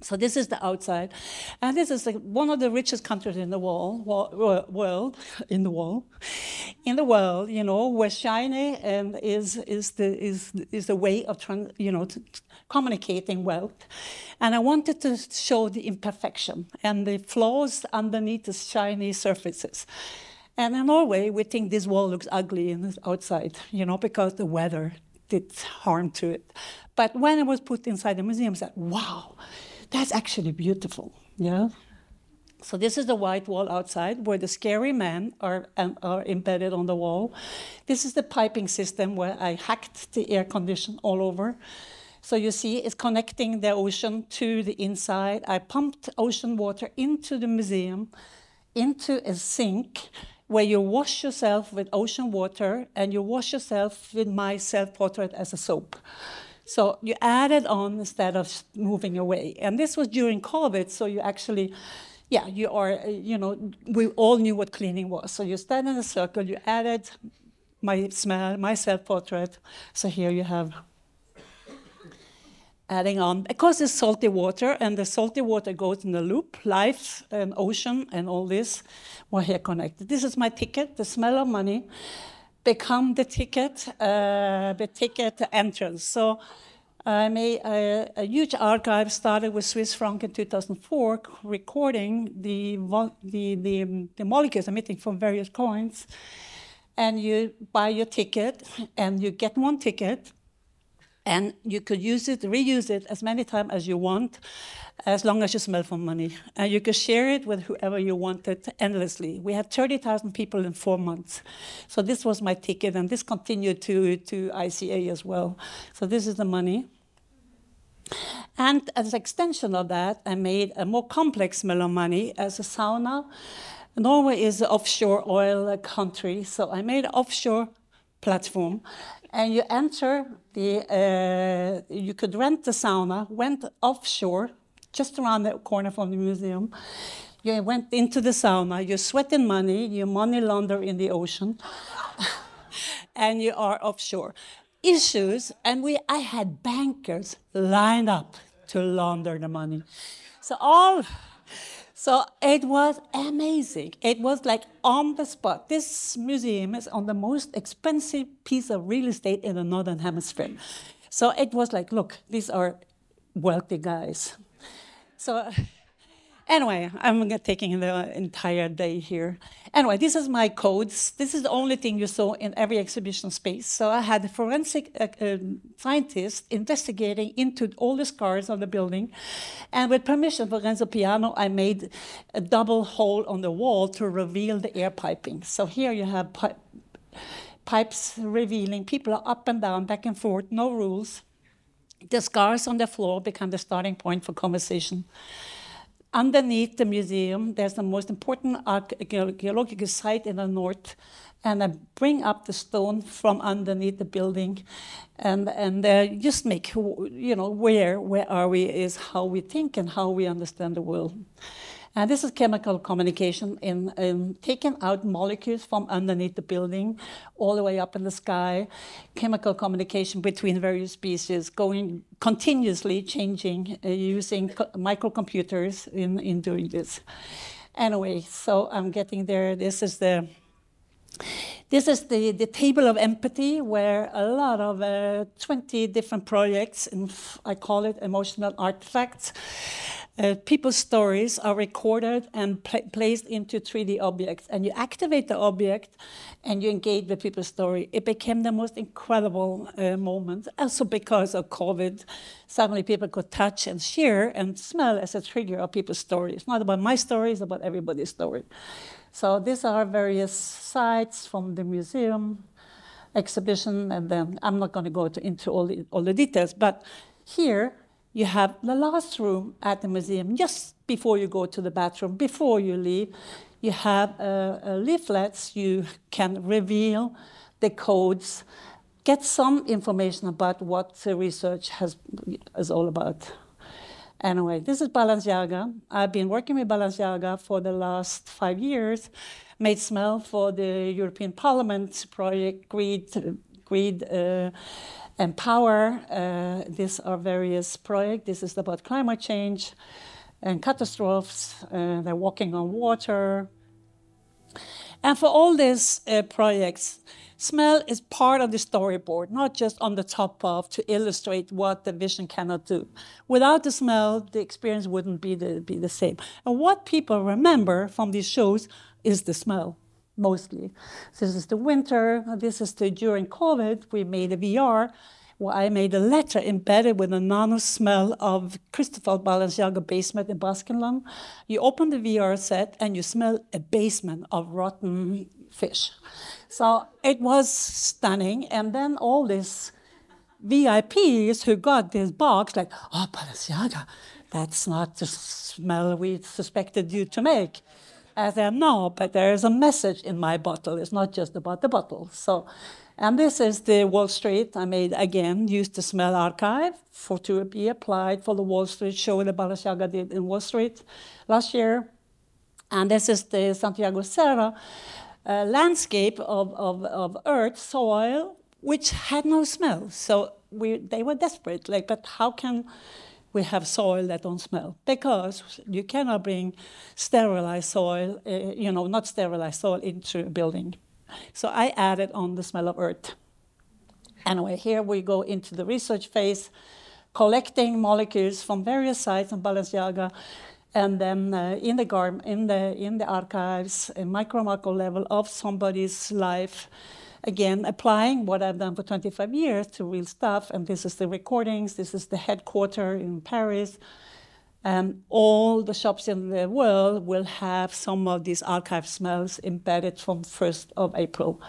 So this is the outside, and this is one of the richest countries in the world, world in the world, in the world. You know, where shiny and is is the is is the way of you know communicating wealth, and I wanted to show the imperfection and the flaws underneath the shiny surfaces. And in Norway, we think this wall looks ugly in the outside, you know, because the weather did harm to it. But when it was put inside the museum, I said, wow, that's actually beautiful, yeah? So this is the white wall outside where the scary men are, um, are embedded on the wall. This is the piping system where I hacked the air condition all over. So you see it's connecting the ocean to the inside. I pumped ocean water into the museum, into a sink, where you wash yourself with ocean water and you wash yourself with my self-portrait as a soap. So you add it on instead of moving away. And this was during COVID, so you actually, yeah, you are, you know, we all knew what cleaning was. So you stand in a circle, you added my smell, my self-portrait. So here you have adding on, because it's salty water, and the salty water goes in the loop, life and ocean and all this were here connected. This is my ticket, the smell of money, become the ticket, uh, the ticket entrance. So I made a, a, huge archive, started with Swiss franc in 2004, recording the, the, the, the molecules emitting from various coins. And you buy your ticket, and you get one ticket, and you could use it, reuse it as many times as you want, as long as you smell for money. And you could share it with whoever you wanted endlessly. We had 30,000 people in four months. So this was my ticket, and this continued to, to ICA as well. So this is the money. And as an extension of that, I made a more complex money as a sauna. Norway is an offshore oil country, so I made offshore platform and you enter the, uh, you could rent the sauna, went offshore, just around the corner from the museum. You went into the sauna, you're sweating money, you money launder in the ocean, and you are offshore. Issues, and we, I had bankers lined up to launder the money. So all so it was amazing. It was like on the spot. This museum is on the most expensive piece of real estate in the Northern Hemisphere. So it was like, look, these are wealthy guys. So, Anyway, I'm taking the entire day here. Anyway, this is my codes. This is the only thing you saw in every exhibition space. So I had a forensic uh, uh, scientist investigating into all the scars on the building. And with permission for Renzo Piano, I made a double hole on the wall to reveal the air piping. So here you have pi pipes revealing. People are up and down, back and forth, no rules. The scars on the floor become the starting point for conversation. Underneath the museum, there's the most important archaeological site in the north, and I bring up the stone from underneath the building, and and uh, just make you know where where are we is how we think and how we understand the world. And this is chemical communication in, in, taking out molecules from underneath the building all the way up in the sky, chemical communication between various species, going continuously changing uh, using microcomputers in, in doing this. Anyway, so I'm getting there. This is the this is the, the table of empathy where a lot of uh, 20 different projects, and I call it emotional artifacts, uh, people's stories are recorded and pl placed into 3D objects, and you activate the object and you engage with people's story. It became the most incredible uh, moment, also because of COVID. Suddenly, people could touch and share and smell as a trigger of people's story. It's not about my story, it's about everybody's story. So, these are various sites from the museum exhibition, and then I'm not going to go into all the, all the details, but here you have the last room at the museum just before you go to the bathroom, before you leave. You have uh, uh, leaflets, you can reveal the codes, get some information about what the research has, is all about. Anyway, this is Balenciaga. I've been working with Balenciaga for the last five years, made smell for the European Parliament project, Greed, Greed uh, empower. Uh, these are various projects. This is about climate change and catastrophes. Uh, they're walking on water. And for all these uh, projects, smell is part of the storyboard, not just on the top of to illustrate what the vision cannot do. Without the smell, the experience wouldn't be the, be the same. And what people remember from these shows is the smell mostly. This is the winter. This is the during COVID. We made a VR where I made a letter embedded with a nano smell of Christopher Balenciaga basement in Baskenland. You open the VR set and you smell a basement of rotten fish. So it was stunning. And then all these VIPs who got this box, like, oh, Balenciaga, that's not the smell we suspected you to make. I said, no, but there is a message in my bottle. It's not just about the bottle. So, and this is the Wall Street. I made again, used the smell archive for to be applied for the Wall Street show that Balenciaga did in Wall Street last year. And this is the Santiago Sierra uh, landscape of, of, of earth, soil, which had no smell. So we, they were desperate, like, but how can we have soil that don't smell because you cannot bring sterilized soil, uh, you know, not sterilized soil into a building. So I added on the smell of earth. Anyway, here we go into the research phase, collecting molecules from various sites in Balenciaga, and then uh, in the gar- in the in the archives, a micro macro level of somebody's life again, applying what I've done for 25 years to real stuff. And this is the recordings, this is the headquarters in Paris. And all the shops in the world will have some of these archive smells embedded from 1st of April.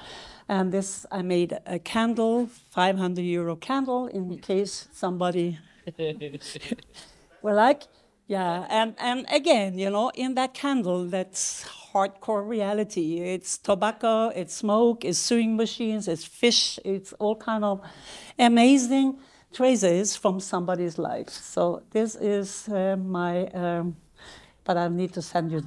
And this, I made a candle, 500 euro candle, in case somebody will like. Yeah, and, and again, you know, in that candle, that's hardcore reality. It's tobacco, it's smoke, it's sewing machines, it's fish, it's all kind of amazing traces from somebody's life. So this is uh, my, um, but I need to send you.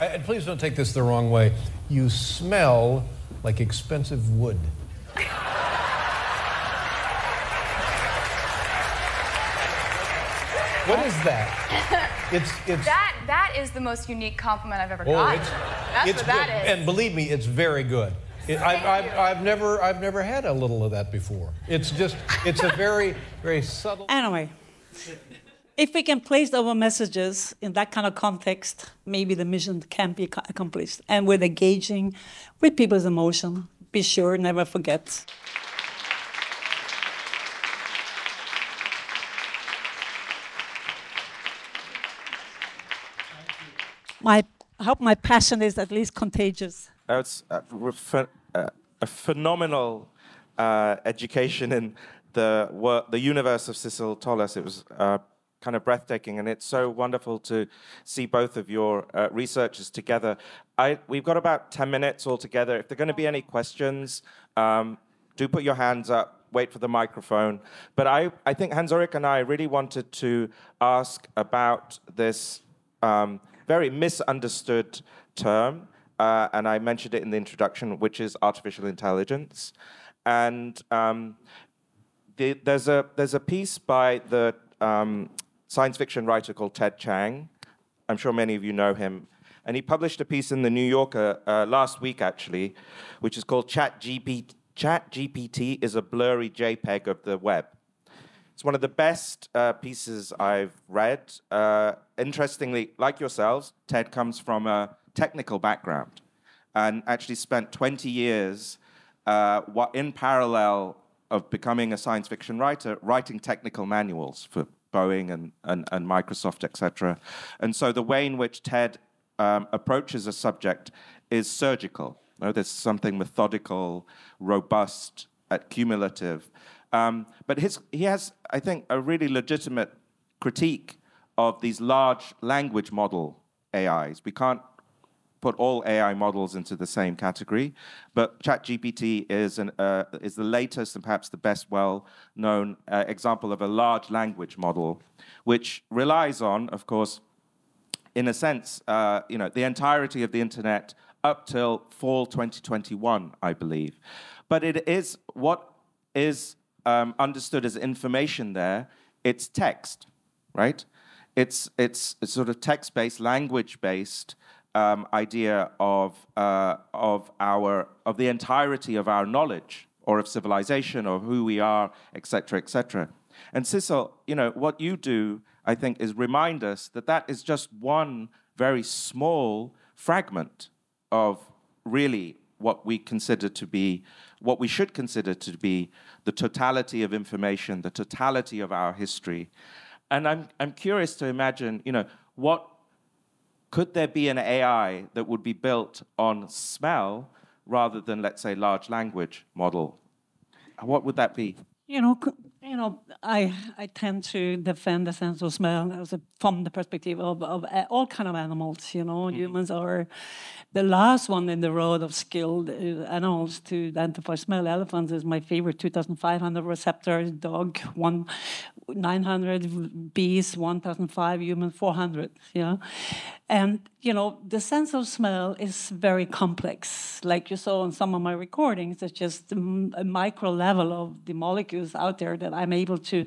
And please don't take this the wrong way. You smell like expensive wood. What is that? It's, it's that that is the most unique compliment I've ever oh, gotten. It's, That's it's what that good. is. And believe me, it's very good. It, I've, I've, I've, never I've never had a little of that before. It's just it's a very very subtle. Anyway, if we can place our messages in that kind of context, maybe the mission can be accomplished. And with engaging with people's emotion, be sure, never forget. My, I hope my passion is at least contagious. It's a, a phenomenal uh, education in the the universe of Sissel Tolaas. It was uh, kind of breathtaking, and it's so wonderful to see both of your uh, researchers together. I, we've got about 10 minutes altogether. If there are going to be any questions, um, do put your hands up, wait for the microphone. But I, I think Hans Ulrich and I really wanted to ask about this um, very misunderstood term, uh, and I mentioned it in the introduction, which is artificial intelligence. And um, the, there's a there's a piece by the um, science fiction writer called Ted Chiang. I'm sure many of you know him. And he published a piece in the New Yorker uh, last week, actually, which is called Chat GPT, Chat GPT is a blurry JPEG of the web. It's one of the best uh, pieces I've read. Uh, interestingly, like yourselves, Ted comes from a technical background and actually spent 20 years uh, in parallel of becoming a science fiction writer, writing technical manuals for Boeing and, and, and Microsoft, etc. And so the way in which Ted um, approaches a subject is surgical. You know, there's something methodical, robust, cumulative. Um, but his, he has, I think, a really legitimate critique of these large language model AIs. We can't put all AI models into the same category, but ChatGPT is, an, uh, is the latest and perhaps the best well-known uh, example of a large language model, which relies on, of course, in a sense, uh, you know, the entirety of the internet up till fall 2021, I believe. But it is what is um, understood as information there, it's text, right? It's, it's a sort of text-based, language-based um, idea of, uh, of, our, of the entirety of our knowledge or of civilization or who we are, etc., etc. And Sissel, you know, what you do, I think, is remind us that that is just one very small fragment of really what we consider to be, what we should consider to be the totality of information, the totality of our history. And I'm, I'm curious to imagine, you know, what could there be an AI that would be built on smell rather than, let's say, large language model? What would that be? You know, you know, I I tend to defend the sense of smell as a, from the perspective of, of uh, all kind of animals. You know, mm-hmm. humans are the last one in the road of skilled uh, animals to identify smell. Elephants is my favorite. 2,500 receptors. Dog one 900 bees, 1,005 human, 400. Yeah, and you know the sense of smell is very complex. Like you saw in some of my recordings, it's just a micro level of the molecules out there that I'm able to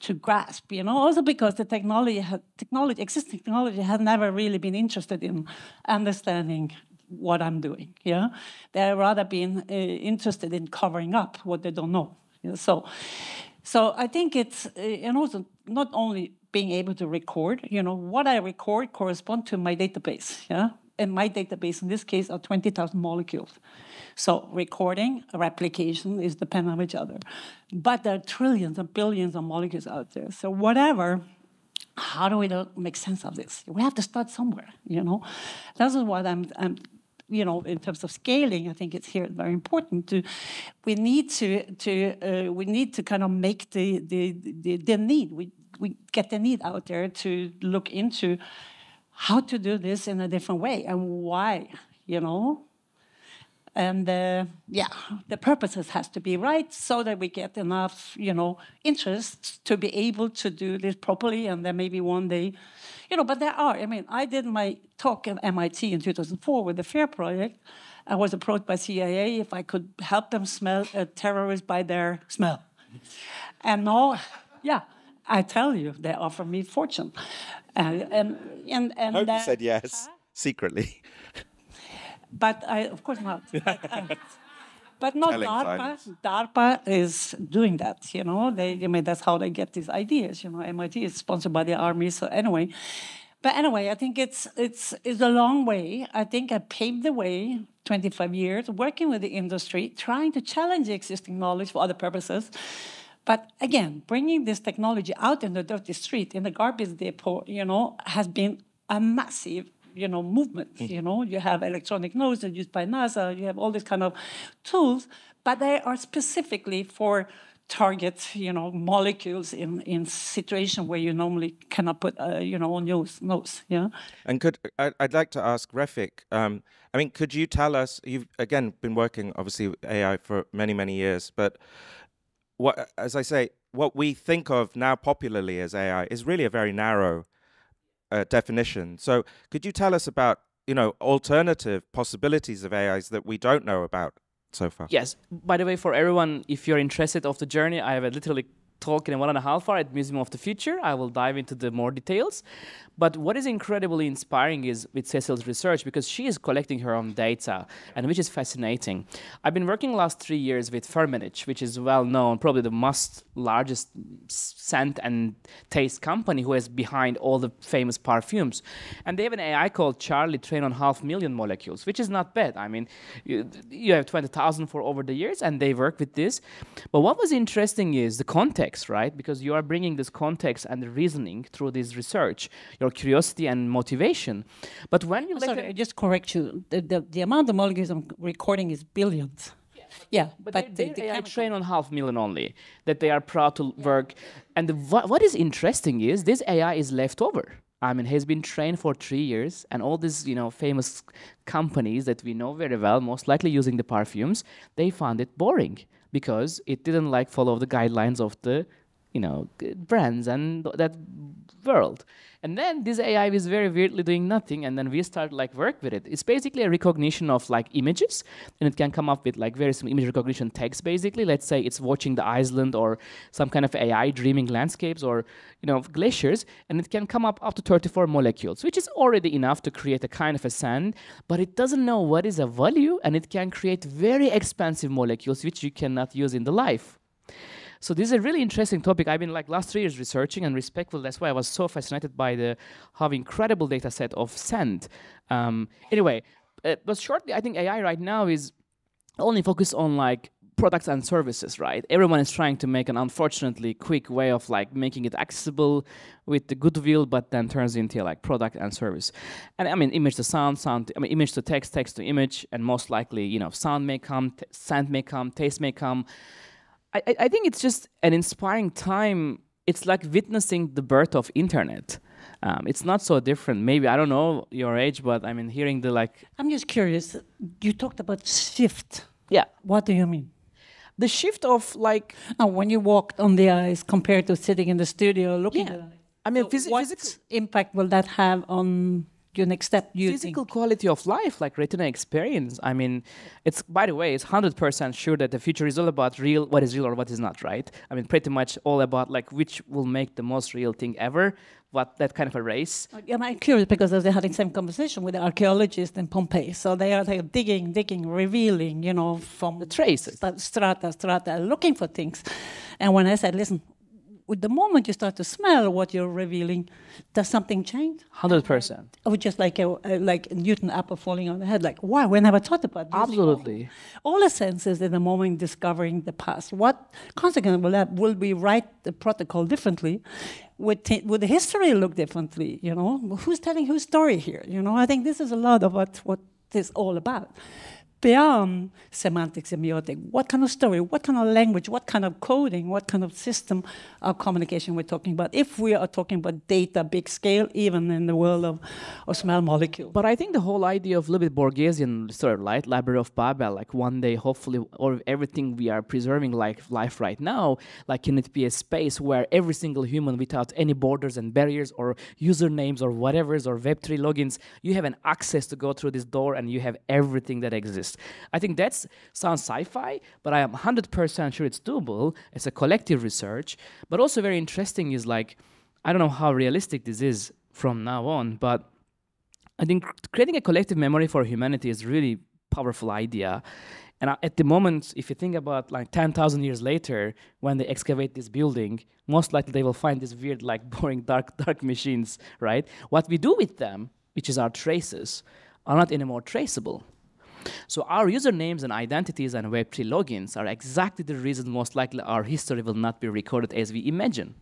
to grasp. You know, also because the technology, technology, existing technology, has never really been interested in understanding what I'm doing. Yeah, they're rather been uh, interested in covering up what they don't know. You know? So so I think it's, uh, and also not only being able to record, you know, what I record correspond to my database, yeah? And my database in this case are 20,000 molecules. So recording, replication is dependent on each other. But there are trillions and billions of molecules out there. So whatever, how do we make sense of this? We have to start somewhere, you know? That's what I'm, I'm you know, in terms of scaling, I think it's here very important to. We need to to uh, we need to kind of make the the the, the need we we get the need out there to look into how to do this in a different way and why, you know. And uh, yeah, the purposes has to be right so that we get enough, you know, interest to be able to do this properly, and then maybe one day you know, but there are. I mean, I did my talk at MIT in 2004 with the FAIR project. I was approached by CIA if I could help them smell a terrorist by their smell. And now, yeah, I tell you, they offer me fortune. And and and, and I hope uh, you said yes secretly. But I, of course not. but, uh, but not telling DARPA. science. DARPA is doing that. You know, they, I mean, that's how they get these ideas. You know, MIT is sponsored by the army. So anyway, but anyway, I think it's it's it's a long way. I think I paved the way. 25 years working with the industry, trying to challenge the existing knowledge for other purposes. But again, bringing this technology out in the dirty street, in the garbage depot, you know, has been a massive, you know, movement. You know, you have electronic noses that are used by NASA. You have all these kind of tools, but they are specifically for target, you know, molecules in in situation where you normally cannot put, uh, you know, on your nose. Yeah. And could I, I'd like to ask Refik. Um, I mean, could you tell us? You've again been working obviously AI for many many years, but what, as I say, what we think of now popularly as AI is really a very narrow uh, definition. So, could you tell us about you know alternative possibilities of AIs that we don't know about so far? Yes. By the way, for everyone, if you're interested of the journey, I have a literally talk in one and a half hour at Museum of the Future. I will dive into the more details. But what is incredibly inspiring is with Sissel's research because she is collecting her own data, and which is fascinating. I've been working last three years with Firmenich, which is well known, probably the most largest scent and taste company who is behind all the famous perfumes. And they have an AI called Charlie trained on half million molecules, which is not bad. I mean, you, you have 20,000 for over the years, and they work with this. But what was interesting is the context, right? Because you are bringing this context and the reasoning through this research. Your curiosity and motivation. But when you Oh, Sorry, I just correct you. The, the, the amount of molecules I'm recording is billions. Yeah, but, but, they, the, they, the train on half million only that they are proud to work and the, what, what is interesting is this ai is left over i mean has been trained for three years and all these you know famous companies that we know very well most likely using the perfumes they found it boring because it didn't like follow the guidelines of the you know brands and th- that world. And then this ai is very weirdly doing nothing and then we start like work with it. It's basically a recognition of like images and it can come up with like very image recognition text basically. Let's say it's watching the iceland or some kind of ai dreaming landscapes or you know glaciers and it can come up up to 34 molecules which is already enough to create a kind of a sand but it doesn't know what is a value and it can create very expensive molecules which you cannot use in the life so this is a really interesting topic. I've been like last three years researching and respectful. That's why I was so fascinated by the how incredible data set of sand. Um, anyway, uh, but shortly, I think AI right now is only focused on like products and services, right? Everyone is trying to make an unfortunately quick way of like making it accessible with the goodwill, but then turns into like product and service. And I mean, image to sound, sound, I mean, image to text, text to image, and most likely, you know, sound may come, sound may come, taste may come. I, I- think it's just an inspiring time. It's like witnessing the birth of internet. Um, it's not so different. Maybe I don't know your age, but I mean, hearing the like, I'm just curious. You talked about shift. yeah, What do you mean? the shift of like, Now, when you walked on the ice compared to sitting in the studio looking Yeah. at it, I mean, so phys- what physical, impact will that have on your next step? You physical think? quality of life, like retina experience. I mean, it's by the way, it's hundred percent sure that the future is all about real, what is real or what is not, right? I mean, pretty much all about like which will make the most real thing ever. What that kind of a race. Yeah, I'm curious because I was having same conversation with the archaeologists in Pompeii. So they are like digging, digging, revealing, you know, from The traces. strata, strata, looking for things. And when I said, listen, with the moment you start to smell what you're revealing, does something change? Hundred percent. Or just like a, a like a Newton apple falling on the head, like wow, we never thought about this. Absolutely. All the senses in the moment discovering the past. What consequence will that? Will we write the protocol differently? Would, t- would the history look differently? You know, who's telling whose story here? You know, I think this is a lot of what what this all about. Beyond semantic semiotic, what kind of story, what kind of language, what kind of coding, what kind of system of communication we're talking about? If we are talking about data, big scale, even in the world of, of small molecules. But I think the whole idea of a little bit Borgesian sort of right, Library of Babel, like one day, hopefully, or everything we are preserving like life right now, like can it be a space where every single human, without any borders and barriers or usernames or whatever's or Web3 logins, you have an access to go through this door and you have everything that exists. I think that sounds sci-fi, but I am 100% sure it's doable. It's a collective research, but also very interesting is like, I don't know how realistic this is from now on, but I think creating a collective memory for humanity is really powerful idea. And uh, at the moment, if you think about like 10,000 years later, when they excavate this building, most likely they will find these weird, like boring, dark, dark machines, right? What we do with them, which is our traces, are not anymore traceable. So our usernames and identities and Web3 logins are exactly the reason most likely our history will not be recorded as we imagine.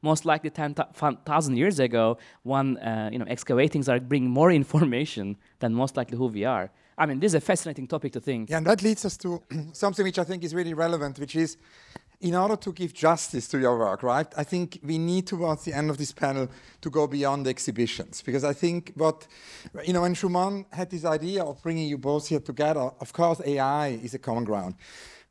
Most likely 10,000 years ago, one, uh, you know, excavating are bringing more information than most likely who we are. I mean, this is a fascinating topic to think. Yeah, and that leads us to something which I think is really relevant, which is in order to give justice to your work, right? I think we need towards the end of this panel to go beyond the exhibitions because I think what, you know, when Shumon had this idea of bringing you both here together, of course, AI is a common ground.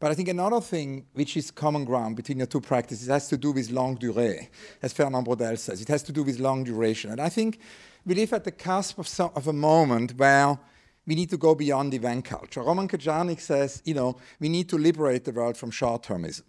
But I think another thing which is common ground between the two practices has to do with longue durée, as Fernand Braudel says. It has to do with long duration. And I think we live at the cusp of, of a moment where we need to go beyond event culture. Roman Krznaric says, you know, we need to liberate the world from short-termism.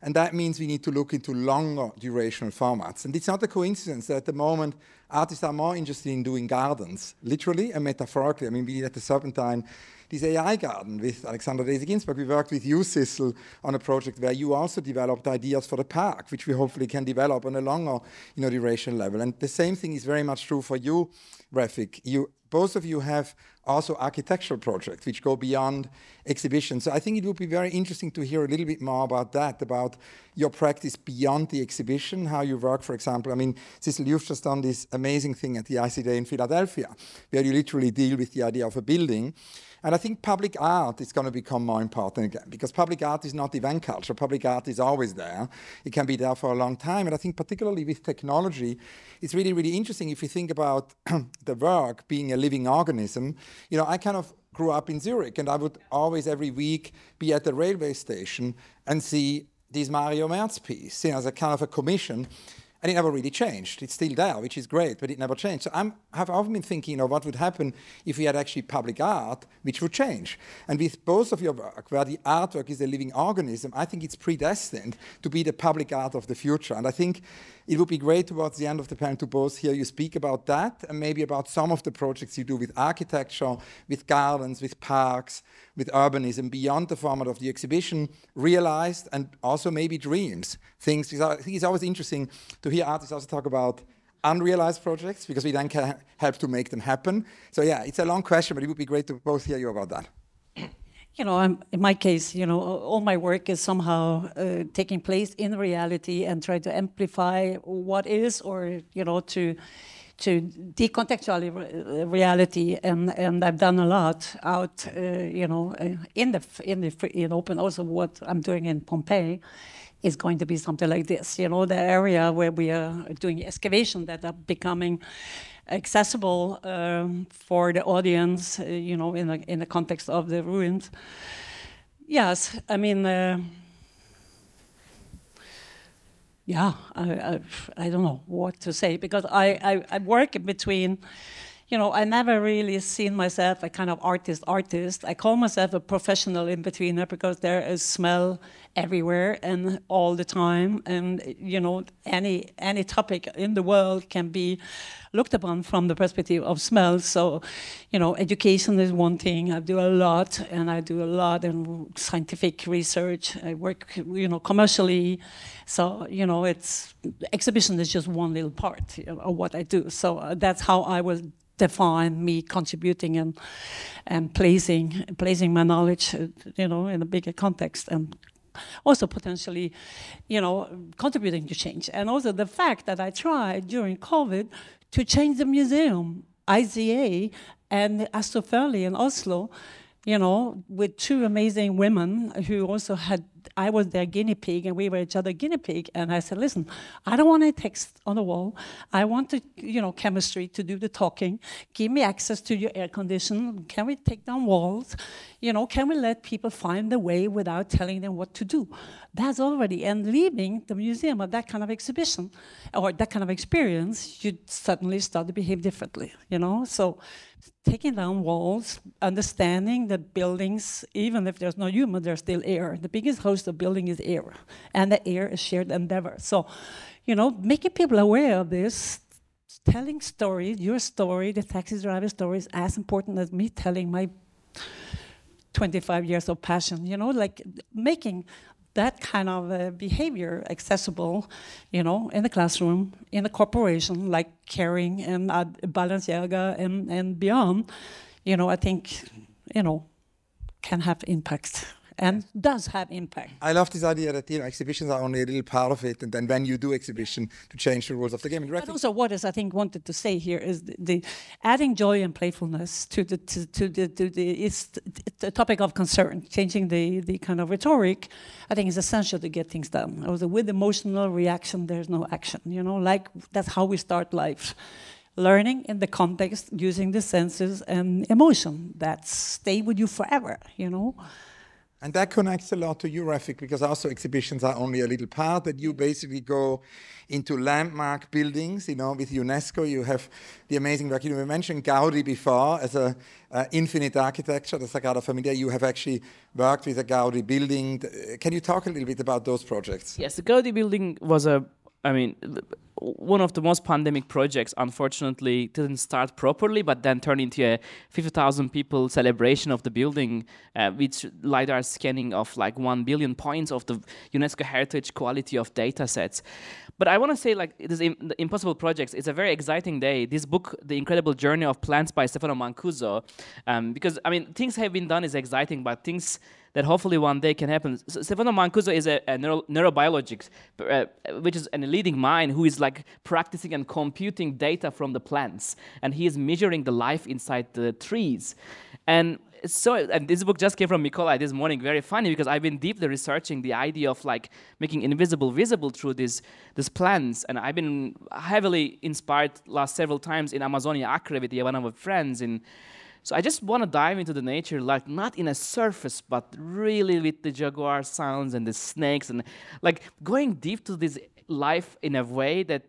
And that means we need to look into longer durational formats. And it's not a coincidence that at the moment artists are more interested in doing gardens, literally and metaphorically. I mean, we did at the Serpentine this AI garden with Alexandra Daisy Ginsberg. We worked with you, Sissel, on a project where you also developed ideas for the park, which we hopefully can develop on a longer you know, duration level. And the same thing is very much true for you, Refik. You, both of you have also architectural projects which go beyond exhibitions. So I think it would be very interesting to hear a little bit more about that, about your practice beyond the exhibition, how you work, for example. I mean, Sissel, you've just done this amazing thing at the ICD in Philadelphia, where you literally deal with the idea of a building and I think public art is going to become more important again because public art is not event culture. Public art is always there. It can be there for a long time. And I think particularly with technology, it's really, really interesting if you think about the work being a living organism. You know, I kind of grew up in Zurich and I would always every week be at the railway station and see this Mario Merz piece, you know, as a kind of a commission and it never really changed. It's still there, which is great, but it never changed. So I have often been thinking of what would happen if we had actually public art, which would change. And with both of your work, where the artwork is a living organism, I think it's predestined to be the public art of the future. And I think it would be great towards the end of the panel to both hear you speak about that and maybe about some of the projects you do with architecture, with gardens, with parks, with urbanism beyond the format of the exhibition, realized and also maybe dreams. Things I think it's always interesting to hear artists also talk about unrealized projects because we then can help to make them happen. So yeah, it's a long question, but it would be great to both hear you about that you know, I'm, in my case, you know, all my work is somehow uh, taking place in reality and try to amplify what is, or you know, to to decontextualize reality, and and I've done a lot out, uh, you know, uh, in the in the in open. Also, what I'm doing in Pompeii is going to be something like this. You know, the area where we are doing excavation that are becoming accessible um, for the audience, uh, you know, in the, in the context of the ruins. Yes, I mean, uh, yeah, I, I, I, don't know what to say because I, I, I work between you know, I never really seen myself a kind of artist artist. I call myself a professional in betweener because there is smell everywhere and all the time. And you know, any any topic in the world can be looked upon from the perspective of smell. So, you know, education is one thing. I do a lot, and I do a lot in scientific research. I work, you know, commercially. So, you know, it's exhibition is just one little part of what I do. So uh, that's how I was define me contributing and and placing placing my knowledge, uh, you know, in a bigger context and also potentially, you know, contributing to change. And also the fact that I tried during COVID to change the museum, IZA and Astrup in Oslo, you know, with two amazing women who also had I was their guinea pig and we were each other guinea pig. And I said, listen, I don't want any text on the wall. I want, to, you know, chemistry to do the talking. Give me access to your air condition. Can we take down walls? You know, can we let people find the way without telling them what to do? That's already, and leaving the museum of that kind of exhibition or that kind of experience, you suddenly start to behave differently, you know? So taking down walls, understanding that buildings, even if there's no human, there's still air. The biggest host of building is air, and the air is shared endeavor. So, you know, making people aware of this, telling stories, your story, the taxi driver story is as important as me telling my 25 years of passion, you know, like making that kind of uh, behavior accessible, you know, in the classroom, in a corporation like Kering and uh, Balenciaga and, and beyond, you know, I think, you know, can have impact and does have impact. I love this idea that you know exhibitions are only a little part of it, and then when you do exhibition, to change the rules of the game. But also, what is I think wanted to say here is the, the adding joy and playfulness to the to, to the to the is the topic of concern. Changing the the kind of rhetoric, I think is essential to get things done. Also, with emotional reaction, there's no action. You know, like that's how we start life learning in the context using the senses and emotion that stay with you forever you know and that connects a lot to you, Refik, because also exhibitions are only a little part that you basically go into landmark buildings. You know, with UNESCO, you have the amazing work. You know, we mentioned Gaudi before as a uh, infinite architecture, the Sagrada Familia. You have actually worked with a Gaudi building. Can you talk a little bit about those projects? Yes, the Gaudi building was a I mean, one of the most pandemic projects, unfortunately, didn't start properly, but then turned into a 50,000 people celebration of the building uh, with LiDAR scanning of like 1 billion points of the UNESCO heritage quality of data sets. But I want to say, like, this the Impossible Projects, it's a very exciting day. This book, The Incredible Journey of Plants by Stefano Mancuso, um, because, I mean, things have been done is exciting, but things that hopefully one day can happen. So Stefano Mancuso is a, a neuro, neurobiologist, uh, which is a leading mind who is like practicing and computing data from the plants, and he is measuring the life inside the trees. And so, and this book just came from Nikolai this morning. Very funny because I've been deeply researching the idea of like making invisible visible through these these plants, and I've been heavily inspired last several times in Amazonia Acre with one of my friends in so I just want to dive into the nature, like not in a surface, but really with the jaguar sounds and the snakes, and like going deep to this life in a way that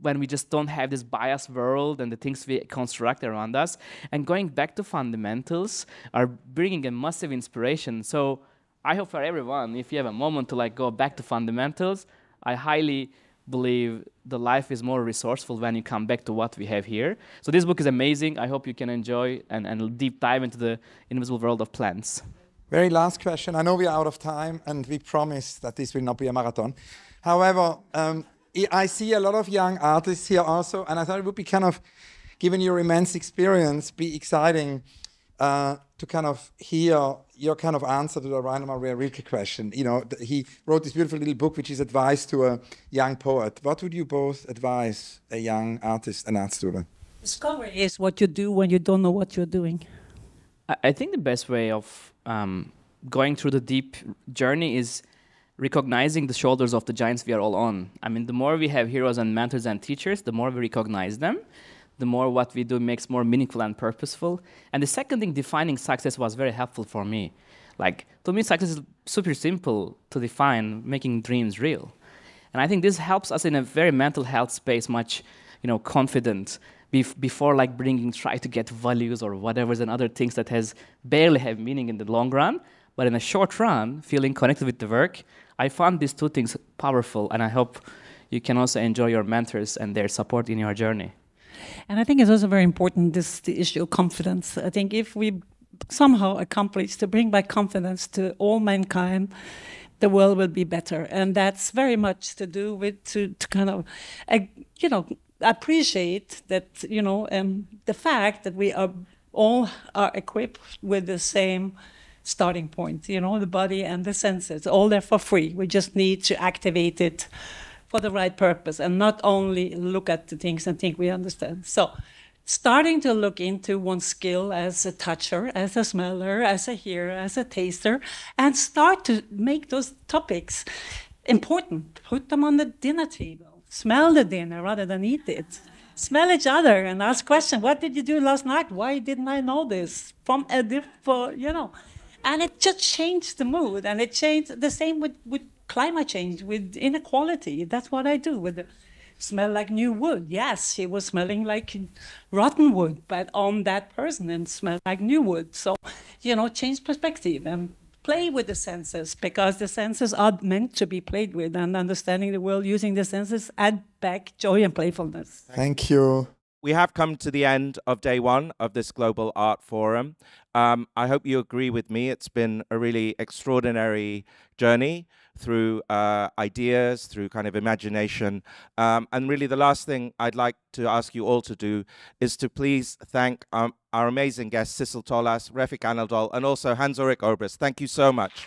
when we just don't have this biased world and the things we construct around us, and going back to fundamentals are bringing a massive inspiration. So I hope for everyone, if you have a moment to like go back to fundamentals, I highly believe the life is more resourceful when you come back to what we have here. So this book is amazing. I hope you can enjoy and, and deep dive into the invisible world of plants. Very last question. I know we're out of time and we promise that this will not be a marathon. However, um, I see a lot of young artists here also, and I thought it would be kind of, given your immense experience, be exciting uh, to kind of hear your kind of answer to the Rainer Maria Rilke question. You know, he wrote this beautiful little book, which is advice to a young poet. What would you both advise a young artist and art student? Discovery is what you do when you don't know what you're doing. I think the best way of um, going through the deep journey is recognizing the shoulders of the giants we are all on. I mean, the more we have heroes and mentors and teachers, the more we recognize them the more what we do makes more meaningful and purposeful. And the second thing, defining success was very helpful for me. Like, to me, success is super simple to define, making dreams real. And I think this helps us in a very mental health space, much, you know, confident bef- before like bringing, try to get values or whatever and other things that has barely have meaning in the long run. But in the short run, feeling connected with the work, I found these two things powerful, and I hope you can also enjoy your mentors and their support in your journey. And I think it's also very important this the issue of confidence. I think if we somehow accomplish to bring back confidence to all mankind, the world will be better. And that's very much to do with to, to kind of, you know, appreciate that you know um, the fact that we are all are equipped with the same starting point. You know, the body and the senses, all there for free. We just need to activate it for the right purpose and not only look at the things and think we understand. So, starting to look into one's skill as a toucher, as a smeller, as a hearer, as a taster, and start to make those topics important. Put them on the dinner table. Smell the dinner rather than eat it. Smell each other and ask questions. What did you do last night? Why didn't I know this? From a different, you know. And it just changed the mood. And it changed the same with, with climate change, with inequality. That's what I do with the smell like new wood. Yes, she was smelling like rotten wood, but on that person and smell like new wood. So, you know, change perspective and play with the senses because the senses are meant to be played with and understanding the world using the senses add back joy and playfulness. Thank you. We have come to the end of day one of this Global Art Forum. Um, I hope you agree with me. It's been a really extraordinary journey through uh, ideas, through kind of imagination. Um, and really, the last thing I'd like to ask you all to do is to please thank um, our amazing guests, Sissel Tolaas, Refik Anadol, and also Hans Ulrich Obrist. Thank you so much.